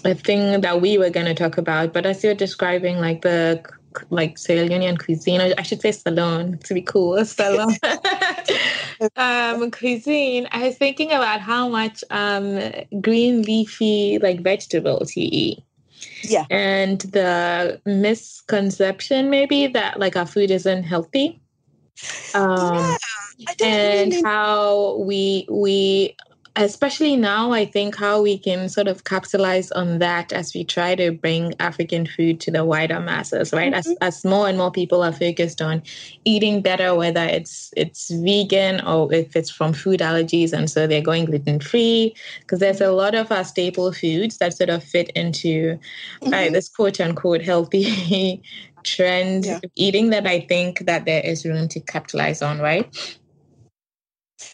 a thing that we were going to talk about but as you're describing like the like Sierra Leonean cuisine, or I should say Salone to be cool, <laughs> Salone <laughs> um, cuisine. I was thinking about how much um, green leafy like vegetables you eat. Yeah. And the misconception maybe that like our food isn't healthy um, yeah, and really... how we we especially now i think how we can sort of capitalize on that as we try to bring african food to the wider masses right mm-hmm. as, as more and more people are focused on eating better whether it's it's vegan or if it's from food allergies and so they're going gluten free because there's a lot of our staple foods that sort of fit into mm-hmm. right, this quote unquote healthy <laughs> trend yeah. eating that I think that there is room to capitalize on, right?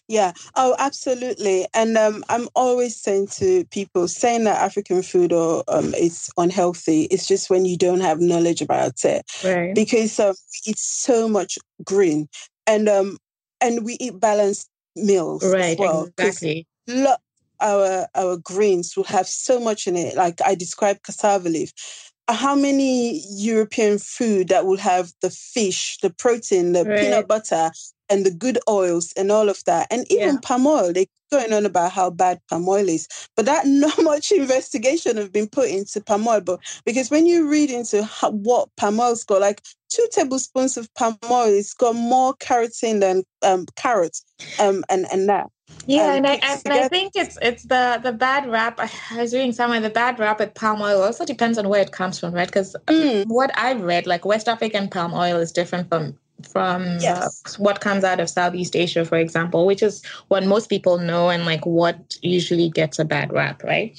Yeah. Oh, absolutely. And um, I'm always saying to people, saying that African food or um, is unhealthy. It's just when you don't have knowledge about it, right. because um, it's so much green, and um, and we eat balanced meals right, well. Exactly. Lo- our our greens will have so much in it. Like I described cassava leaf how many European food that will have the fish, the protein, the right. peanut butter, and the good oils and all of that, and even yeah. palm oil. They're going on about how bad palm oil is, but that <laughs> not much investigation have been put into palm oil. But because when you read into how, what palm oil's got, like two tablespoons of palm oil, it's got more carotene than um, carrots, um, and and that. Yeah, and, I, and I think it's it's the the bad rap. I was reading somewhere the bad rap with palm oil also depends on where it comes from, right? Because mm. what I've read, like West African palm oil is different from from uh, yes. uh, what comes out of Southeast Asia, for example, which is what most people know and like what usually gets a bad rap, right?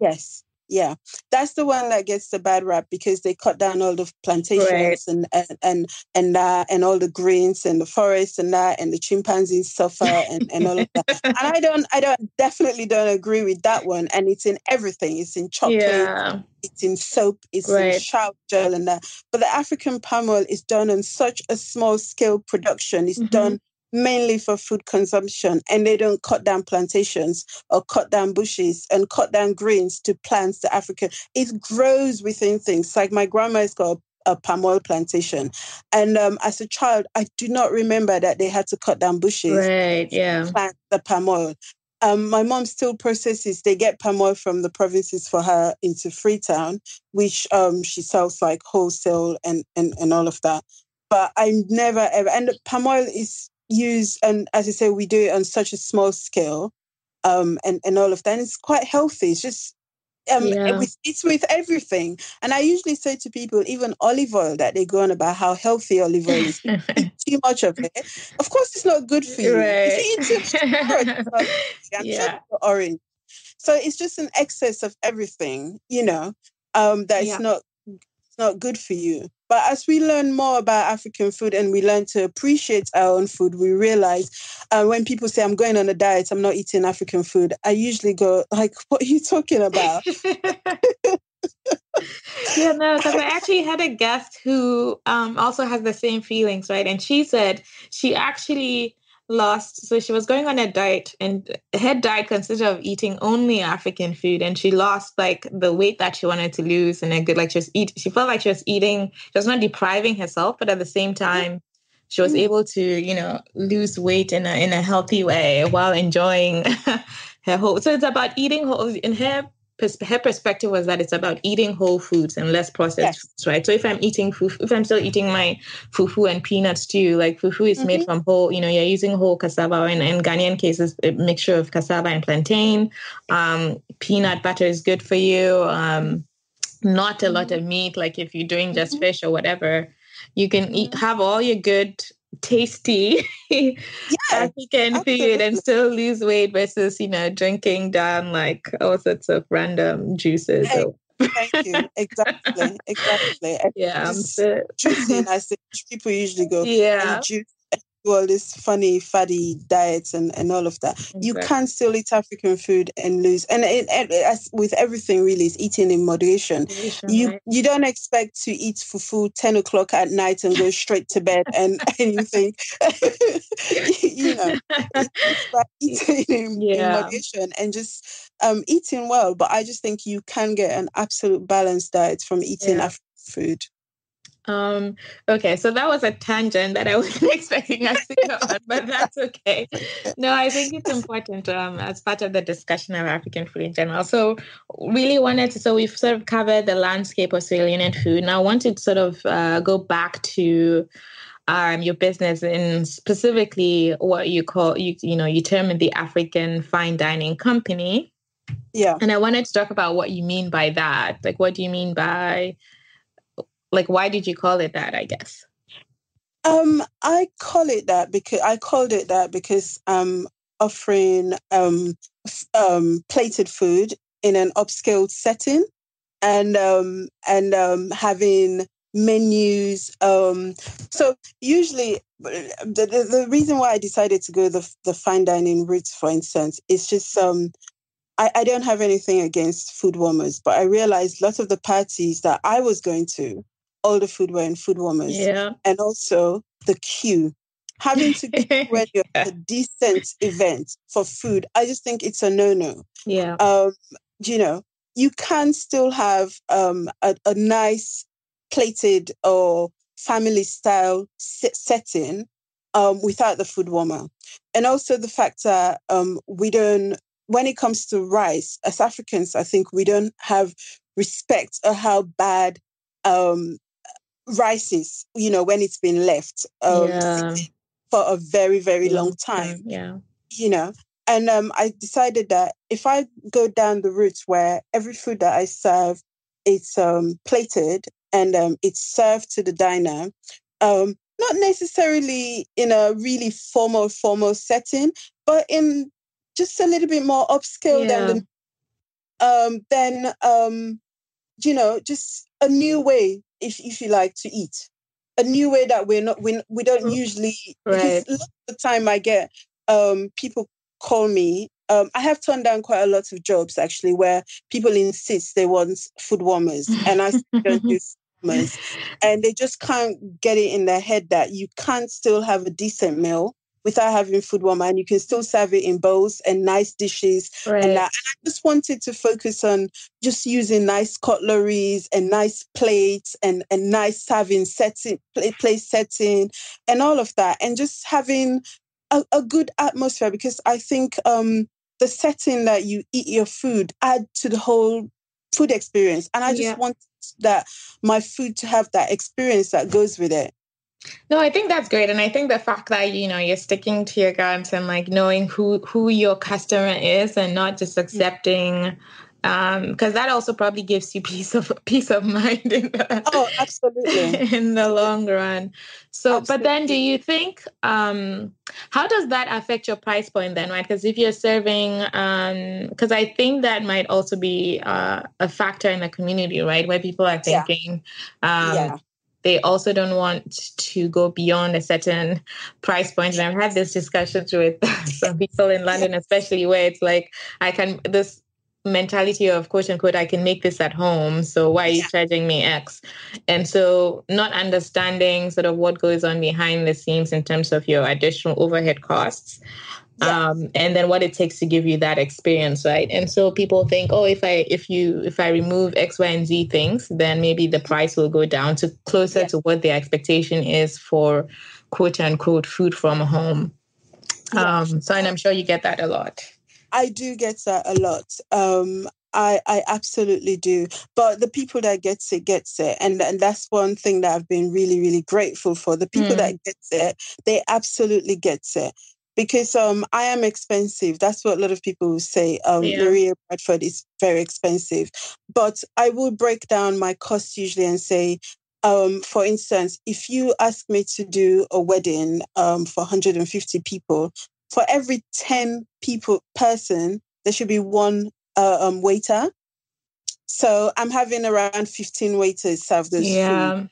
Yes yeah that's the one that gets the bad rap because they cut down all the plantations right. and and and and, uh, and all the greens and the forests and that and the chimpanzees suffer and, and all of that and i don't i don't definitely don't agree with that one and it's in everything it's in chocolate yeah. it's in soap it's right. in shower gel and that but the african palm oil is done on such a small scale production it's mm-hmm. done mainly for food consumption and they don't cut down plantations or cut down bushes and cut down greens to plants the African. It grows within things. Like my grandma's got a palm oil plantation. And um, as a child, I do not remember that they had to cut down bushes. Right, yeah. plant the palm oil. Um, my mom still processes, they get palm oil from the provinces for her into Freetown, which um, she sells like wholesale and, and, and all of that. But I never ever, and palm oil is use and as I say, we do it on such a small scale, um, and and all of that. And it's quite healthy. It's just um, yeah. it's with everything. And I usually say to people, even olive oil, that they go on about how healthy olive oil is. <laughs> too much of it. Of course, it's not good for you. Right. If you eat too much yeah. orange. So it's just an excess of everything, you know, um, that yeah. not it's not good for you. But as we learn more about African food and we learn to appreciate our own food, we realize uh, when people say, I'm going on a diet, I'm not eating African food, I usually go, like, <laughs> what are you talking about? <laughs> yeah, no, because I actually had a guest who um, also has the same feelings, right? And she said she actually lost. So she was going on a diet and her diet consisted of eating only african food and she lost like the weight that she wanted to lose and a good like she was eat she felt like she was eating she was not depriving herself but at the same time she was able to you know lose weight in a in a healthy way while enjoying <laughs> her whole so it's about eating whole in her her perspective was that it's about eating whole foods and less processed yes. foods, right? So if I'm eating fufu, if I'm still eating my fufu and peanuts too, like fufu is mm-hmm. made from whole, you know, you're using whole cassava, and in Ghanaian cases, a mixture of cassava and plantain. Um, peanut butter is good for you. Um, not a lot of meat, like if you're doing just mm-hmm. fish or whatever. You can eat, have all your good tasty <laughs> yeah, African absolutely. food and still lose weight versus, you know, drinking down like all sorts of random juices. Hey, thank you. <laughs> Exactly. Exactly. Yeah. Juicing, <laughs> I say people usually go, yeah. Juice, all this funny fatty diets and, and all of that exactly. you can still eat african food and lose and it, it, as with everything really is eating in moderation, moderation you right? you don't expect to eat fufu 10 o'clock at night and go straight to bed and, <laughs> and you <laughs> know <laughs> eating in, yeah. in, moderation and just um, eating well but i just think you can get an absolute balanced diet from eating yeah. african food um, okay, so that was a tangent that I <laughs> wasn't expecting us to go on, but that's okay. No, I think it's important um, as part of the discussion of African food in general. So, really wanted to, so we've sort of covered the landscape of Sierra Leonean food. Now, I wanted to sort of uh, go back to um, your business and specifically what you call, you, you know, you term it the African Fine Dining Company. Yeah. And I wanted to talk about what you mean by that. Like, what do you mean by like why did you call it that i guess? Um i call it that because i called it that because i'm offering um um plated food in an upscale setting and um and um having menus um so usually the, the, the reason why i decided to go the the fine dining route for instance is just um I, I don't have anything against food warmers, but I realized lots of the parties that I was going to all the food were in food warmers. Yeah. And also the queue. Having to when <laughs> you're yeah. a decent event for food, I just think it's a no-no. Yeah. Um, you know, you can still have um, a, a nice plated or family style setting um, without the food warmer. And also the fact that um, we don't, when it comes to rice, as Africans, I think we don't have respect of how bad um, rices, you know, when it's been left um, yeah. for a very, very long, long time. Yeah. You know, and um, I decided that if I go down the route where every food that I serve, it's um, plated and um, it's served to the diner, um, not necessarily in a really formal, formal setting, but in just a little bit more upscale yeah. than the, um, then um, you know, just a new way if if you like to eat a new way that we're not we, we don't mm. usually right. the time I get um people call me um, I have turned down quite a lot of jobs actually where people insist they want food warmers and I don't do <laughs> warmers and they just can't get it in their head that you can't still have a decent meal without having food warmer and you can still serve it in bowls and nice dishes right. and that. And I just wanted to focus on just using nice cutleries and nice plates and, and nice serving setting, place setting and all of that. And just having a, a good atmosphere because I think um, the setting that you eat your food add to the whole food experience. And I just yeah. want that my food to have that experience that goes with it. No, I think that's great, and I think the fact that you know you're sticking to your guns and like knowing who who your customer is, and not just accepting, because um, that also probably gives you <laughs> peace of peace of mind in the, oh, absolutely <laughs> in the long run. So, absolutely. but then, do you think um, how does that affect your price point then, right? Because if you're serving, because um, I think that might also be uh, a factor in the community, right, where people are thinking. Yeah. yeah they also don't want to go beyond a certain price point. And I've had these discussions with <laughs> some people in London, especially where it's like, I can, this mentality of quote unquote, I can make this at home. So why are you charging me X? And so not understanding sort of what goes on behind the scenes in terms of your additional overhead costs um, and then what it takes to give you that experience right and so people think oh if i if you if i remove x y and z things then maybe the price will go down to closer yeah. to what the expectation is for quote unquote food from home yeah. um, so and i'm sure you get that a lot I do get that a lot. Um, I, I absolutely do. But the people that gets it gets it. And, and that's one thing that I've been really, really grateful for. The people mm. that gets it, they absolutely gets it. Because um I am expensive. That's what a lot of people say. Um yeah. Maria Bradford is very expensive. But I will break down my costs usually and say, um, for instance, if you ask me to do a wedding um, for 150 people, for every 10 people person, there should be one uh, um, waiter. So I'm having around 15 waiters serve this yeah. food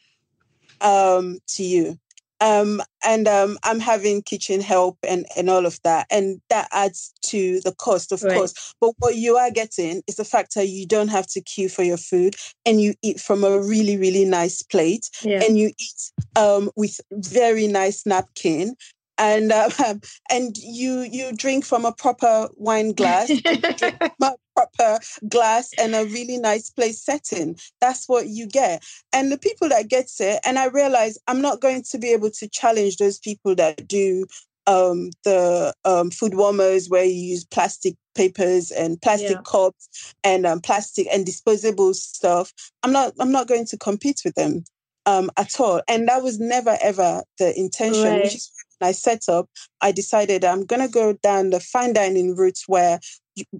um, to you. Um, and um, I'm having kitchen help and, and all of that. And that adds to the cost, of right. course. But what you are getting is the fact that you don't have to queue for your food and you eat from a really, really nice plate yeah. and you eat um, with very nice napkin and <laughs> um, and you you drink from a proper wine glass, <laughs> a proper glass, and a really nice place setting. That's what you get. And the people that get it, and I realize I'm not going to be able to challenge those people that do um, the um, food warmers where you use plastic papers and plastic yeah. cups and um, plastic and disposable stuff. I'm not. I'm not going to compete with them um, at all. And that was never ever the intention. Right. Which is I set up, I decided I'm going to go down the fine dining route where,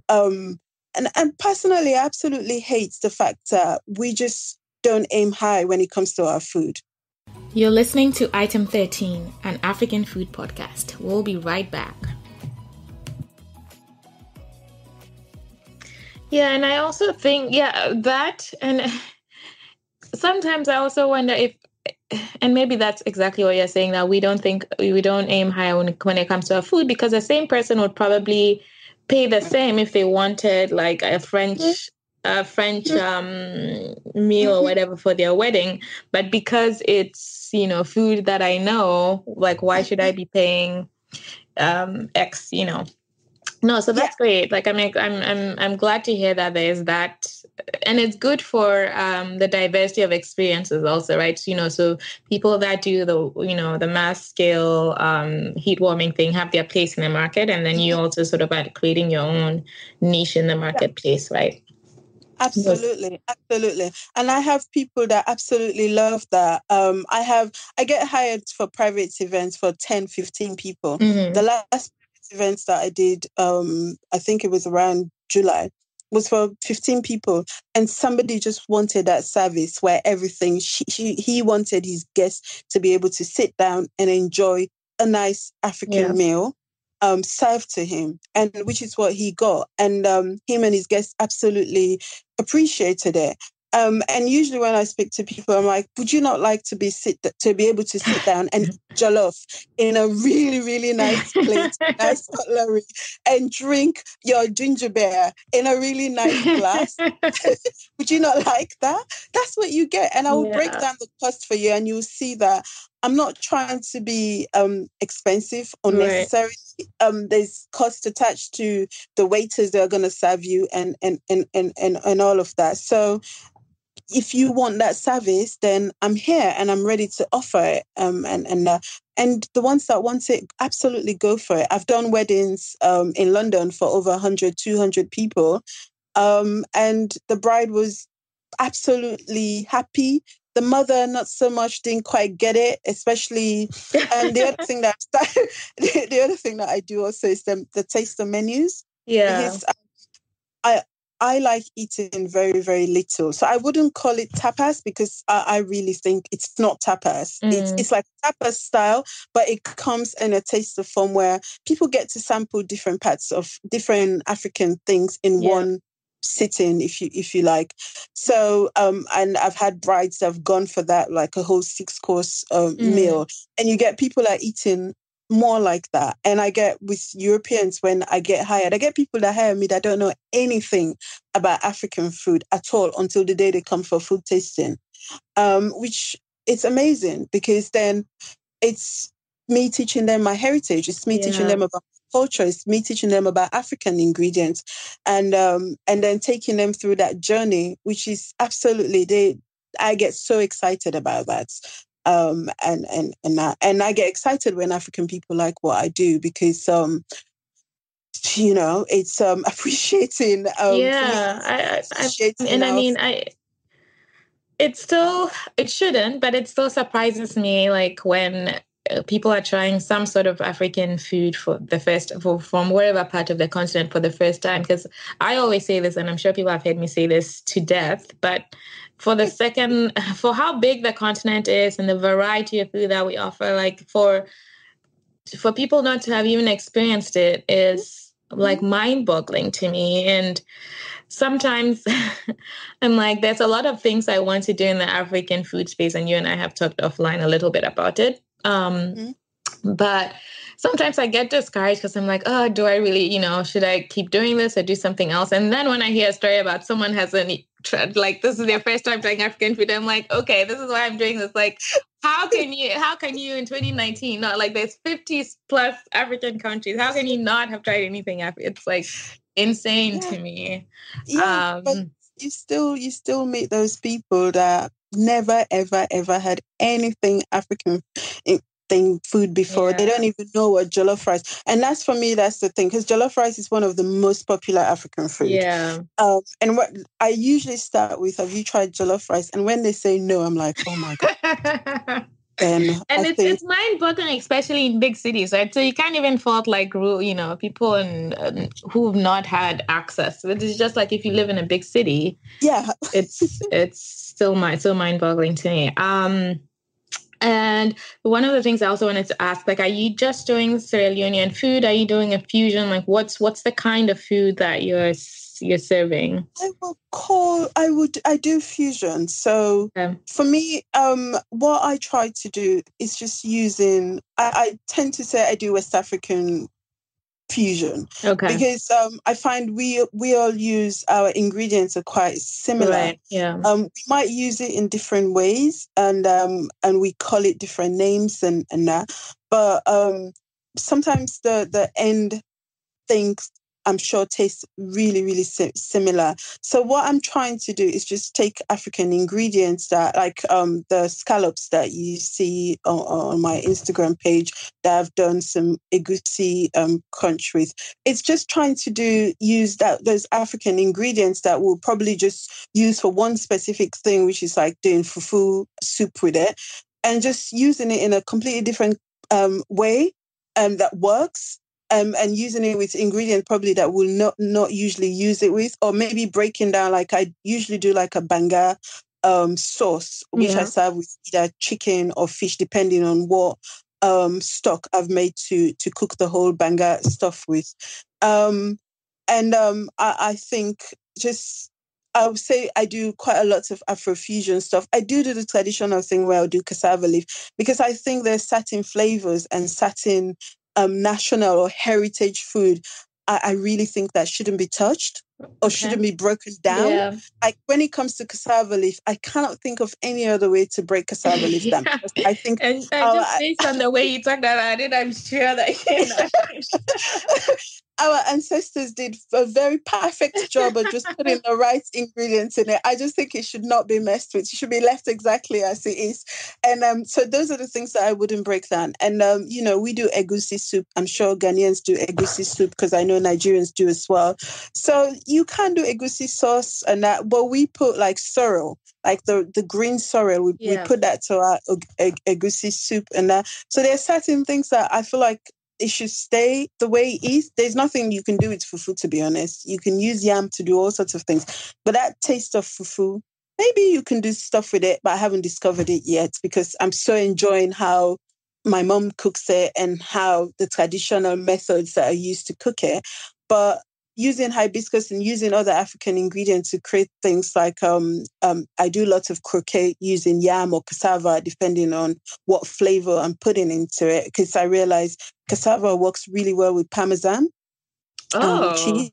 um, and, and personally, I absolutely hate the fact that we just don't aim high when it comes to our food. You're listening to Item 13, an African food podcast. We'll be right back. Yeah, and I also think, yeah, that, and <laughs> sometimes I also wonder if and maybe that's exactly what you're saying that we don't think we don't aim high when, when it comes to our food because the same person would probably pay the same if they wanted like a french a french um, meal or whatever for their wedding. But because it's you know food that i know like why should i be paying um x you know? No so that's yeah. great. Like i mean i'm i'm i'm glad to hear that there's that and it's good for um, the diversity of experiences also right? You know so people that do the you know the mass scale um, heat warming thing have their place in the market and then you also sort of are creating your own niche in the marketplace right? Absolutely absolutely. And i have people that absolutely love that. Um, i have i get hired for private events for 10 15 people. Mm-hmm. the last events that i did um, i think it was around july was for 15 people and somebody just wanted that service where everything she, she, he wanted his guests to be able to sit down and enjoy a nice african yeah. meal um, served to him and which is what he got and um, him and his guests absolutely appreciated it um, and usually when I speak to people, I'm like, would you not like to be sit to be able to sit down and <laughs> jollof in a really, really nice plate, nice <laughs> cutlery, and drink your ginger beer in a really nice glass? <laughs> would you not like that? That's what you get. And I will yeah. break down the cost for you and you'll see that I'm not trying to be um, expensive unnecessarily. Right. Um, there's cost attached to the waiters that are going to serve you and, and, and, and, and, and all of that. So if you want that service, then I'm here and I'm ready to offer it. Um, and and uh, and the ones that want it, absolutely go for it. I've done weddings um, in London for over 100, 200 people, um, and the bride was absolutely happy. The mother, not so much, didn't quite get it. Especially, um, the other thing that <laughs> the, the, other thing that I do also is the the taster menus. Yeah. I I like eating very, very little. So I wouldn't call it tapas because I, I really think it's not tapas. Mm. It's, it's like tapas style, but it comes in a taster form where people get to sample different parts of different African things in yeah. one sitting if you if you like so um and i've had brides that have gone for that like a whole six course um, mm. meal and you get people are eating more like that. And I get with Europeans when I get hired, I get people that hire me that don't know anything about African food at all until the day they come for food tasting. Um, which it's amazing because then it's me teaching them my heritage, it's me yeah. teaching them about culture, it's me teaching them about African ingredients and um and then taking them through that journey, which is absolutely they I get so excited about that um, and and and I, and I get excited when African people like what I do because um, you know, it's um <laughs> appreciating. Um, yeah, I, I, I, and I mean, I it still it shouldn't but it still surprises me like when Uh, people are trying some sort of african food for the first for, from wherever part of the continent for the first time because i always say this and i'm sure people have heard me say this to death but for the second <laughs> for how big the continent is and the variety of food that we offer like for for people not to have even experienced it is like mind boggling to me and sometimes <laughs> I'm like, there's a lot of things I want to do in the African food space, and you and I have talked offline a little bit about it. Um, mm-hmm. But sometimes I get discouraged because I'm like, oh, do I really, you know, should I keep doing this or do something else? And then when I hear a story about someone hasn't tried, like this is their first time trying African food, I'm like, okay, this is why I'm doing this. Like, how <laughs> can you, how can you in 2019 not like there's 50 plus African countries? How can you not have tried anything? It's like insane yeah. to me. Yeah, um, but you still you still meet those people that never ever ever had anything African thing food before. Yeah. They don't even know what jollof rice. And that's for me, that's the thing, because jollof rice is one of the most popular African food. Yeah. Um, and what I usually start with, have you tried jollof rice? And when they say no, I'm like, oh my God. <laughs> and <laughs> and it's think... it's mind boggling, especially in big cities, right? So you can't even fault like you know people in, um, who've not had access. It's just like if you live in a big city, yeah, it's <laughs> it's still mind still mind boggling to me. Um, and one of the things I also wanted to ask, like, are you just doing Sierra Leonean food? Are you doing a fusion? Like, what's what's the kind of food that you're you're serving? I will call. I would. I do fusion. So okay. for me, um, what I try to do is just using. I, I tend to say I do West African fusion. Okay. Because um, I find we we all use our ingredients are quite similar. Right. Yeah. Um, we might use it in different ways, and um, and we call it different names and and that. But um, sometimes the the end things I'm sure tastes really, really si- similar. So what I'm trying to do is just take African ingredients that, like um, the scallops that you see on, on, my Instagram page, that I've done some egusi um, crunch with. It's just trying to do use that those African ingredients that we'll probably just use for one specific thing, which is like doing fufu soup with it, and just using it in a completely different um, way um, that works um, and using it with ingredients probably that will not not usually use it with, or maybe breaking down like I usually do like a banga um, sauce, which yeah. I serve with either chicken or fish, depending on what um, stock I've made to to cook the whole banga stuff with. Um, and um, I, I think just I would say I do quite a lot of Afrofusion stuff. I do do the traditional thing where I'll do cassava leaf because I think there's certain flavors and certain um, national or heritage food, I, I, really think that shouldn't be touched or okay. shouldn't be broken down. Yeah. Like when it comes to cassava leaf, I cannot think of any other way to break cassava leaf <laughs> yeah. down. I think, and, and just based on the way you talked about it, I'm sure that you know. <laughs> <laughs> our ancestors did a very perfect job of just putting the right ingredients in it. I just think it should not be messed with. It should be left exactly as it is. And um, so those are the things that I wouldn't break down. And um, you know, we do egusi soup. I'm sure Ghanaians do egusi soup because I know Nigerians do as well. So you can do egusi sauce and that, but we put like sorrel, like the the green sorrel. We, yeah. we put that to our egusi soup and that. So there are certain things that I feel like it should stay the way it is. There's nothing you can do with fufu, to be honest. You can use yam to do all sorts of things, but that taste of fufu, maybe you can do stuff with it, but I haven't discovered it yet because I'm so enjoying how my mom cooks it and how the traditional methods that are used to cook it. But using hibiscus and using other African ingredients to create things like um, um, I do lots of croquet using yam or cassava, depending on what flavor I'm putting into it. Because I realize cassava works really well with parmesan. Oh. cheese.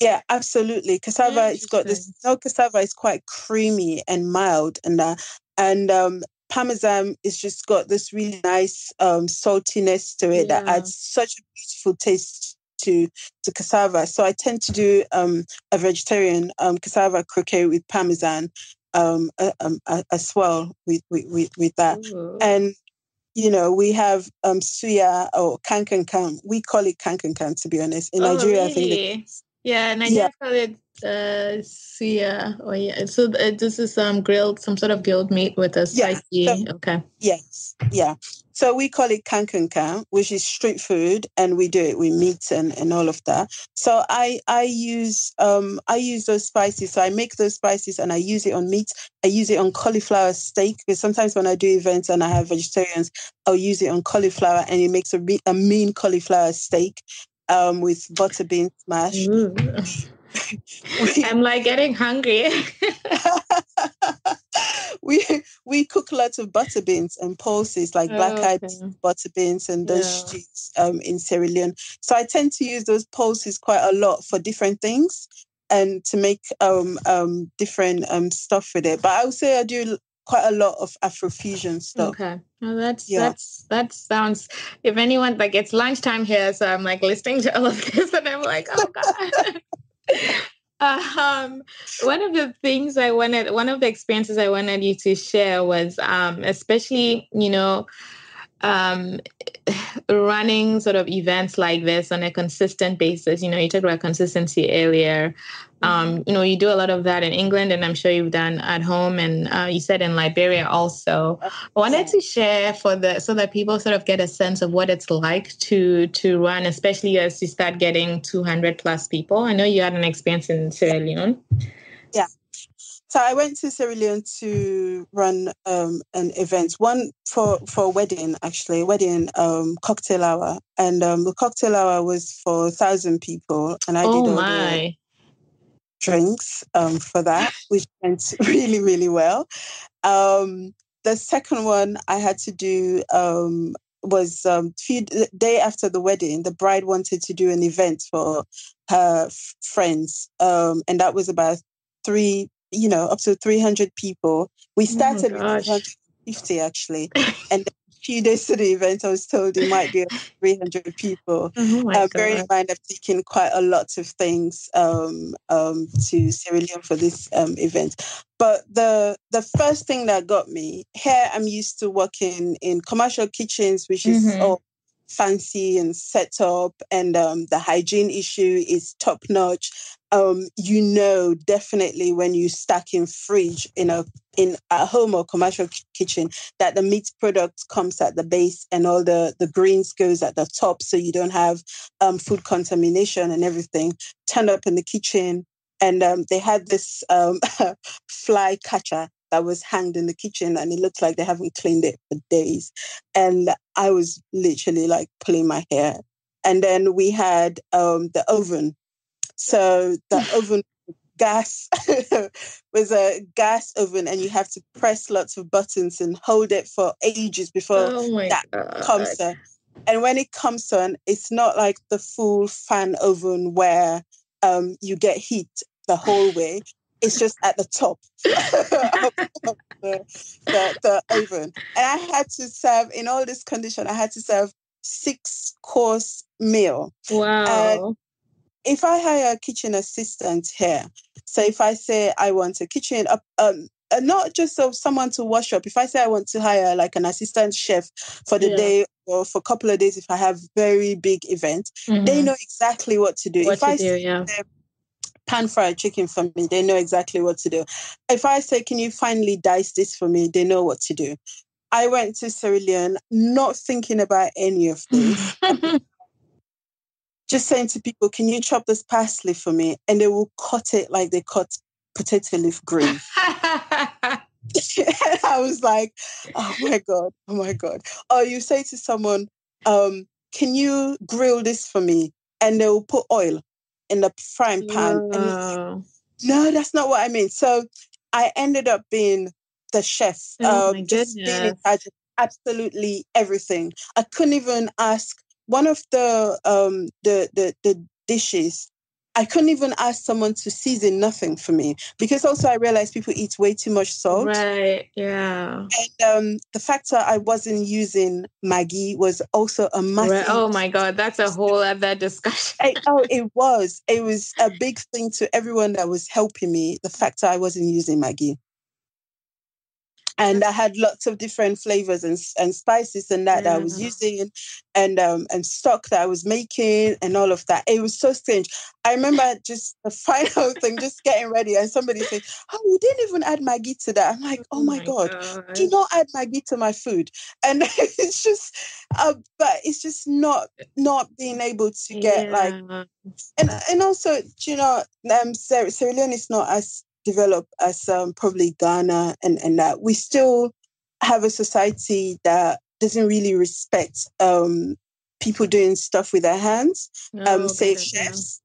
Yeah, absolutely. Cassava, it's got this. No, cassava is quite creamy and mild, and uh, and um, parmesan is just got this really nice um, saltiness to it yeah. that adds such a beautiful taste to to cassava. So I tend to do um, a vegetarian um, cassava croquette with parmesan um, uh, um, uh, as well with with, with, with that. Ooh. And you know, we have um, suya or kankankan. We call it kankankan, to be honest. In oh, Nigeria, really? I think. Yeah, and I yeah. call it uh, suya. Oh yeah. So uh, this is um grilled, some sort of grilled meat with a spicy. Yeah, so, okay. Yes. Yeah. So we call it kankankan, which is street food, and we do it with meat and, and all of that. So I I use um I use those spices. So I make those spices and I use it on meat. I use it on cauliflower steak because sometimes when I do events and I have vegetarians, I'll use it on cauliflower and it makes a, a mean cauliflower steak um with butter bean smash. I'm like getting hungry. <laughs> we we cook lots of butter beans and pulses like black eyed okay. butter beans and those yeah. stews um, in Sierra Leone. So I tend to use those pulses quite a lot for different things and to make um, um, different um, stuff with it. But I would say I do quite a lot of Afrofusion stuff. Okay. Well, that's yeah. that's that sounds. If anyone like it's lunchtime here, so I'm like listening to all of this, and I'm like, oh god. <laughs> um, one of the things I wanted, one of the experiences I wanted you to share was, um, especially, you know, um, <laughs> running sort of events like this on a consistent basis. You know, you talked about consistency earlier. Um, mm-hmm. you know, you do a lot of that in England, and I'm sure you've done at home, and uh, you said in Liberia also. I wanted to share for the so that people sort of get a sense of what it's like to to run, especially as you start getting 200 plus people. I know you had an experience in Sierra Leone. So I went to Sierra Leone to run um, an event, one for for a wedding actually, a wedding um, cocktail hour, and um, the cocktail hour was for a thousand people, and I oh did all my. the drinks um, for that, <laughs> which went <laughs> really, really well. Um, the second one I had to do um, was um, few day after the wedding. The bride wanted to do an event for her f- friends, um, and that was about three, you know, up to three hundred people. We oh started oh with 50 actually, and a few days to the event, I was told it might be 300 people. <laughs> Oh uh, bearing in mind, I've taken quite a lot of things um, um, to Sierra Leone for this um, event. But the the first thing that got me here, I'm used to working in commercial kitchens, which is mm-hmm. all fancy and set up, and um, the hygiene issue is top notch. Um, you know definitely when you stack in fridge in a in a home or commercial kitchen that the meat product comes at the base and all the the greens goes at the top so you don't have um, food contamination and everything. Turn up in the kitchen and um, they had this um, <laughs> fly catcher that was hanged in the kitchen and it looked like they haven't cleaned it for days and i was literally like pulling my hair and then we had um, the oven so the <laughs> oven gas <laughs> was a gas oven and you have to press lots of buttons and hold it for ages before oh that God. comes on. And when it comes on, it's not like the full fan oven where um, you get heat the whole way. It's just at the top <laughs> of the, the, the oven. And I had to serve, in all this condition, I had to serve six course meal. Wow. And if I hire a kitchen assistant here, so if I say I want a kitchen, um, uh, not just of someone to wash up. If I say I want to hire like an assistant chef for the yeah. day or for a couple of days, if I have very big events, mm-hmm. they know exactly what to do. What if to I do, yeah. Pan fried chicken for me, they know exactly what to do. If I say, can you finally dice this for me, they know what to do. I went to Sierra Leone not thinking about any of this <laughs> just saying to people, can you chop this parsley for me? And they will cut it like they cut potato leaf green. <laughs> <laughs> I was like, oh my God, oh my God. Or you say to someone, um, can you grill this for me? And they will put oil in the frying pan. No. And no, that's not what I mean. So I ended up being the chef, oh um, just being in charge of absolutely everything. I couldn't even ask one of the um the the the dishes I couldn't even ask someone to season nothing for me because also I realized people eat way too much salt. Right. Yeah. And um, the fact that I wasn't using Maggi was also a massive. Right. Oh my God, that's a whole other discussion. I, oh, <laughs> it was. It was a big thing to everyone that was helping me. The fact that I wasn't using Maggi. And I had lots of different flavors and, and spices and that, that I was using and um and stock that I was making and all of that. It was so strange. I remember just the <laughs> final thing, just getting ready, and somebody said, "Oh, you didn't even add Maggi to that." I'm like, "Oh, oh my, god, do not add Maggi to my food." And <laughs> it's just, uh, but it's just not not being able to get yeah. like, and and also, you know, um, Sierra, Sierra Leone is not as develop as um, probably Ghana and, and that, we still have a society that doesn't really respect um, people doing stuff with their hands, um, oh, say chefs.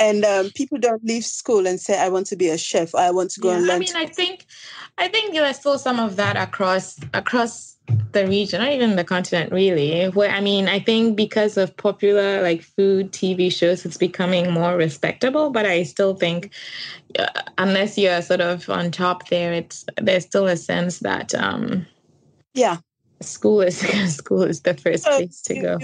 And um, people don't leave school and say, "I want to be a chef. I want to go yeah, and learn." I mean, I think, I think there's still some of that across across the region, not even the continent really. Where I mean, I think because of popular like food TV shows, it's becoming more respectable. But I still think, uh, unless you're sort of on top there, it's there's still a sense that um, yeah, school is <laughs> school is the first place to go.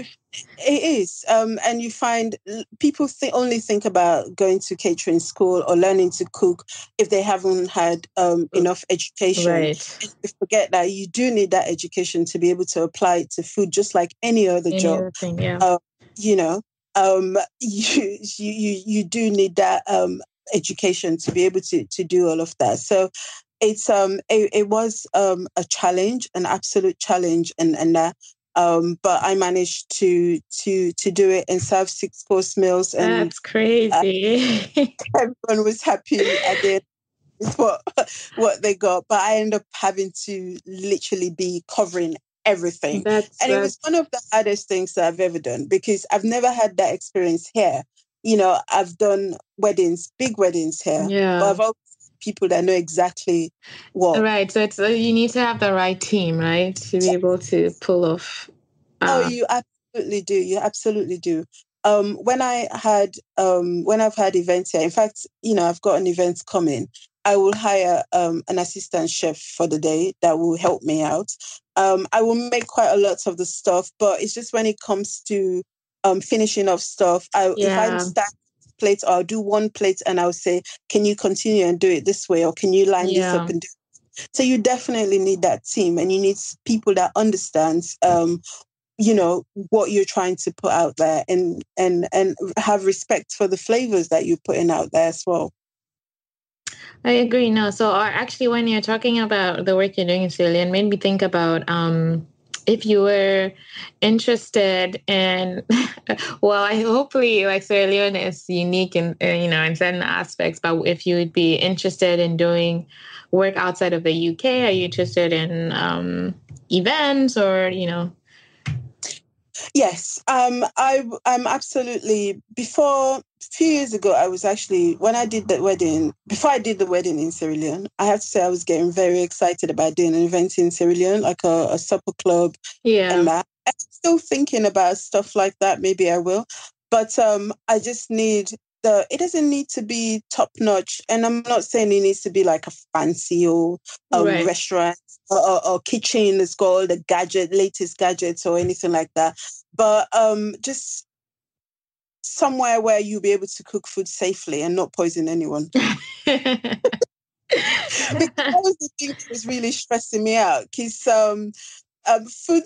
It is, um, and you find people th- only think about going to catering school or learning to cook if they haven't had um, enough education. Right. You forget that you do need that education to be able to apply it to food, just like any other any job. Other thing, yeah. Uh, you know, um, <laughs> you, you you do need that um, education to be able to to do all of that. So it's um it, it was um a challenge, an absolute challenge, and and uh, um, but I managed to to to do it and serve six course meals. And that's crazy. <laughs> Uh, everyone was happy. I did with what <laughs> what they got, but I ended up having to literally be covering everything. That's, and it was one of the hardest things that I've ever done because I've never had that experience here. You know, I've done weddings, big weddings here, yeah. but I've always people that know exactly what. Right. So it's uh, you need to have the right team, right, to be able to pull off. Uh, oh, you absolutely do. You absolutely do. Um, when I had um, when I've had events here, in fact, you know, I've got an event coming. I will hire um, an assistant chef for the day that will help me out. Um, I will make quite a lot of the stuff, but it's just when it comes to um, finishing off stuff, I, yeah. if I'm start plate or I'll do one plate and I'll say, can you continue and do it this way? Or can you line yeah. this up and do it? So you definitely need that team and you need people that understands um, you know what you're trying to put out there and and and have respect for the flavors that you're putting out there as well I agree. No, so uh, actually, when you're talking about the work you're doing in Salone, made me think about um, if you were interested in <laughs> well i hopefully like sierra leone is unique in uh, you know in certain aspects but if you would be interested in doing work outside of the uk are you interested in um, events or you know Yes, um, I, I'm absolutely. Before a few years ago, I was actually when I did the wedding. Before I did the wedding in Sierra Leone, I have to say I was getting very excited about doing an event in Sierra Leone, like a, a supper club. Yeah, and that. I'm still thinking about stuff like that. Maybe I will, but um, I just need the. It doesn't need to be top notch, and I'm not saying it needs to be like a fancy or a right. restaurant or, or, kitchen is called the gadget, latest gadgets or anything like that. But um, just somewhere where you'll be able to cook food safely and not poison anyone. <laughs> because that was the thing that was really stressing me out. Because um, um, food,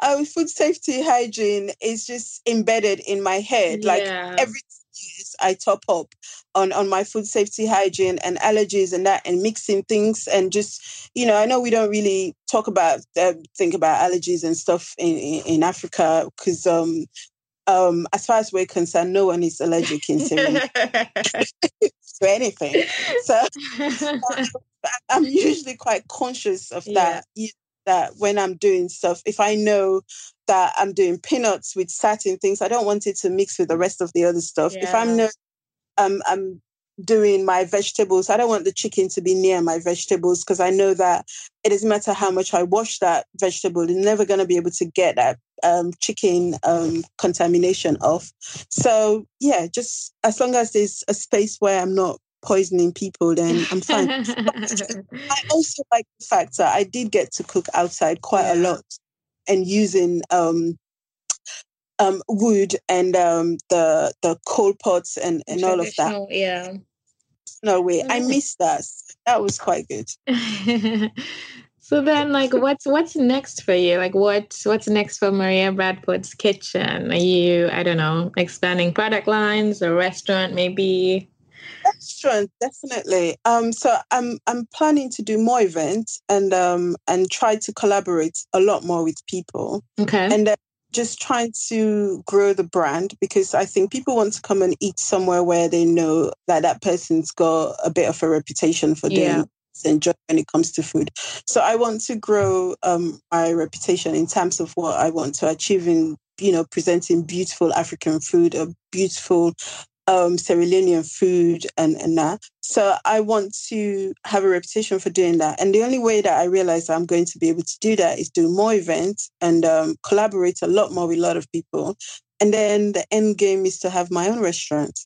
uh, food safety hygiene is just embedded in my head. Like every years I top up on on my food safety hygiene and allergies and that and mixing things and just you know I know we don't really talk about uh, think about allergies and stuff in in, in Africa because um um as far as we're concerned no one is allergic in Syria <laughs> to anything. So <laughs> I'm usually quite conscious of that yeah that when I'm doing stuff, if I know that I'm doing peanuts with certain things, I don't want it to mix with the rest of the other stuff. Yeah. If I'm no, um, I'm doing my vegetables, I don't want the chicken to be near my vegetables because I know that it doesn't matter how much I wash that vegetable, it's never going to be able to get that um, chicken um, contamination off. So yeah, just as long as there's a space where I'm not poisoning people, then I'm fine. <laughs> I also like the fact that I did get to cook outside quite yeah. a lot and using um, um, wood and um, the the coal pots and, and all of that. Yeah. No way. Mm. I missed that. That was quite good. <laughs> So then, like, what's what's next for you? Like, what what's next for Maria Bradford's Kitchen? Are you, I don't know, expanding product lines, a restaurant, maybe? Restaurant, definitely. Um, so I'm I'm planning to do more events and um and try to collaborate a lot more with people. Okay. And then just trying to grow the brand because I think people want to come and eat somewhere where they know that that person's got a bit of a reputation for doing Yeah. and joy when it comes to food. So I want to grow um, my reputation in terms of what I want to achieve in, you know, presenting beautiful African food, a beautiful um, Sierra Leonean food and, and that. So I want to have a reputation for doing that. And the only way that I realize I'm going to be able to do that is do more events and um, collaborate a lot more with a lot of people. And then the end game is to have my own restaurant.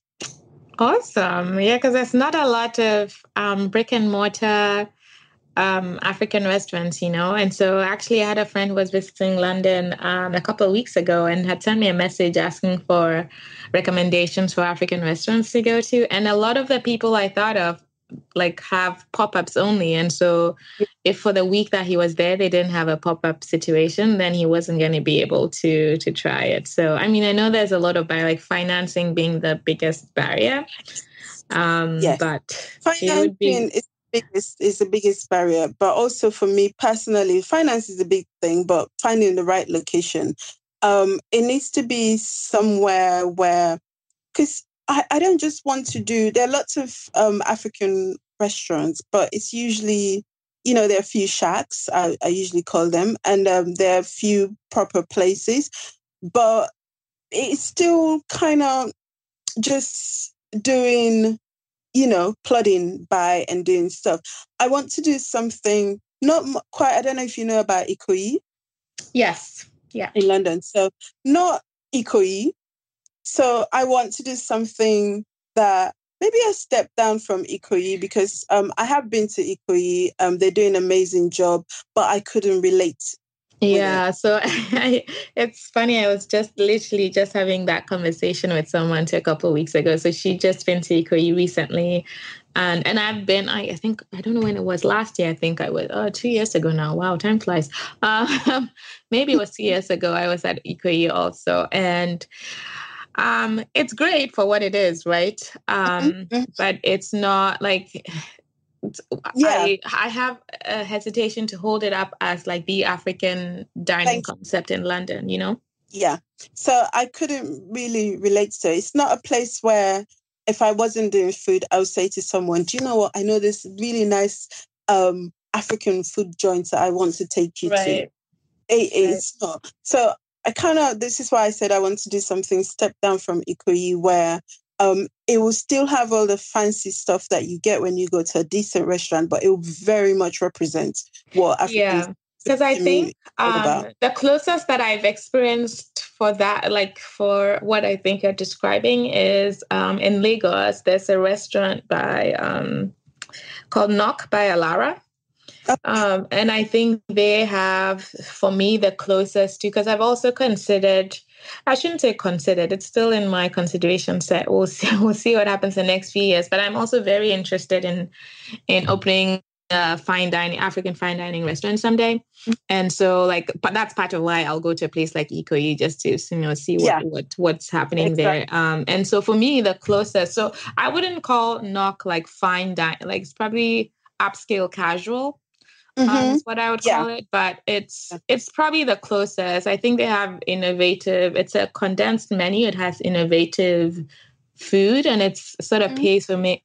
Awesome. Yeah, because there's not a lot of um, brick and mortar um, African restaurants, you know. And so actually, I had a friend who was visiting London um, a couple of weeks ago and had sent me a message asking for recommendations for African restaurants to go to. And a lot of the people I thought of like have pop-ups only and so if for the week that he was there they didn't have a pop-up situation then he wasn't going to be able to to try it so i mean i know there's a lot of barrier like financing being the biggest barrier um Yes. but it would be is biggest is the biggest barrier, but also for me personally, finance is a big thing. But finding the right location, um, it needs to be somewhere where, because I, I don't just want to do. There are lots of um, African restaurants, but it's usually you know there are a few shacks I, I usually call them, and um, there are a few proper places, but it's still kind of just doing you know, plodding by and doing stuff. I want to do something not quite. I don't know if you know about Ikoyi yes yeah in London. So not Ikoyi. So I want to do something that maybe a step down from Ikoyi because um, I have been to Ikoyi. Um, they're doing an amazing job, but I couldn't relate. Yeah, so <laughs> I, it's funny. I was just literally just having that conversation with someone a couple of weeks ago. So she just been to Ikoyi recently, and and I've been. I, I think I don't know when it was last year. I think I was oh two years ago now. Wow, time flies. <laughs> Um, maybe it was two years ago. I was at Ikoyi also, and um, it's great for what it is, right? Um, Mhm. but it's not like Yeah. I I have a hesitation to hold it up as like the African dining concept in London, you know? Yeah. So I couldn't really relate to it. It's not a place where if I wasn't doing food, I would say to someone, Do you know what? I know this really nice um African food joint that I want to take you to. It, it's not. So I kind of this is why I said I want to do something step down from Ikoyi where um it will still have all the fancy stuff that you get when you go to a decent restaurant, but it will very much represent what African Yeah. Because I think um, the closest that I've experienced for that, like for what I think you're describing, is um, in Lagos. There's a restaurant by um, called Nok by Alara. Um, and I think they have, for me, the closest to, because I've also considered, I shouldn't say considered, it's still in my consideration set. We'll <laughs> see, we'll see what happens the next few years. But I'm also very interested in in opening a fine dining, African fine dining restaurant someday. And so, like, but that's part of why I'll go to a place like Ikoyi just to you know see what, Yeah. what what's happening there. Um, and so for me, the closest, so I wouldn't call Nok like fine dining, like it's probably upscale casual um, Mhm. is what I would Yeah. call it. But it's it's probably the closest. I think they have innovative. It's a condensed menu. It has innovative food, and it's sort of Mhm. pays homa-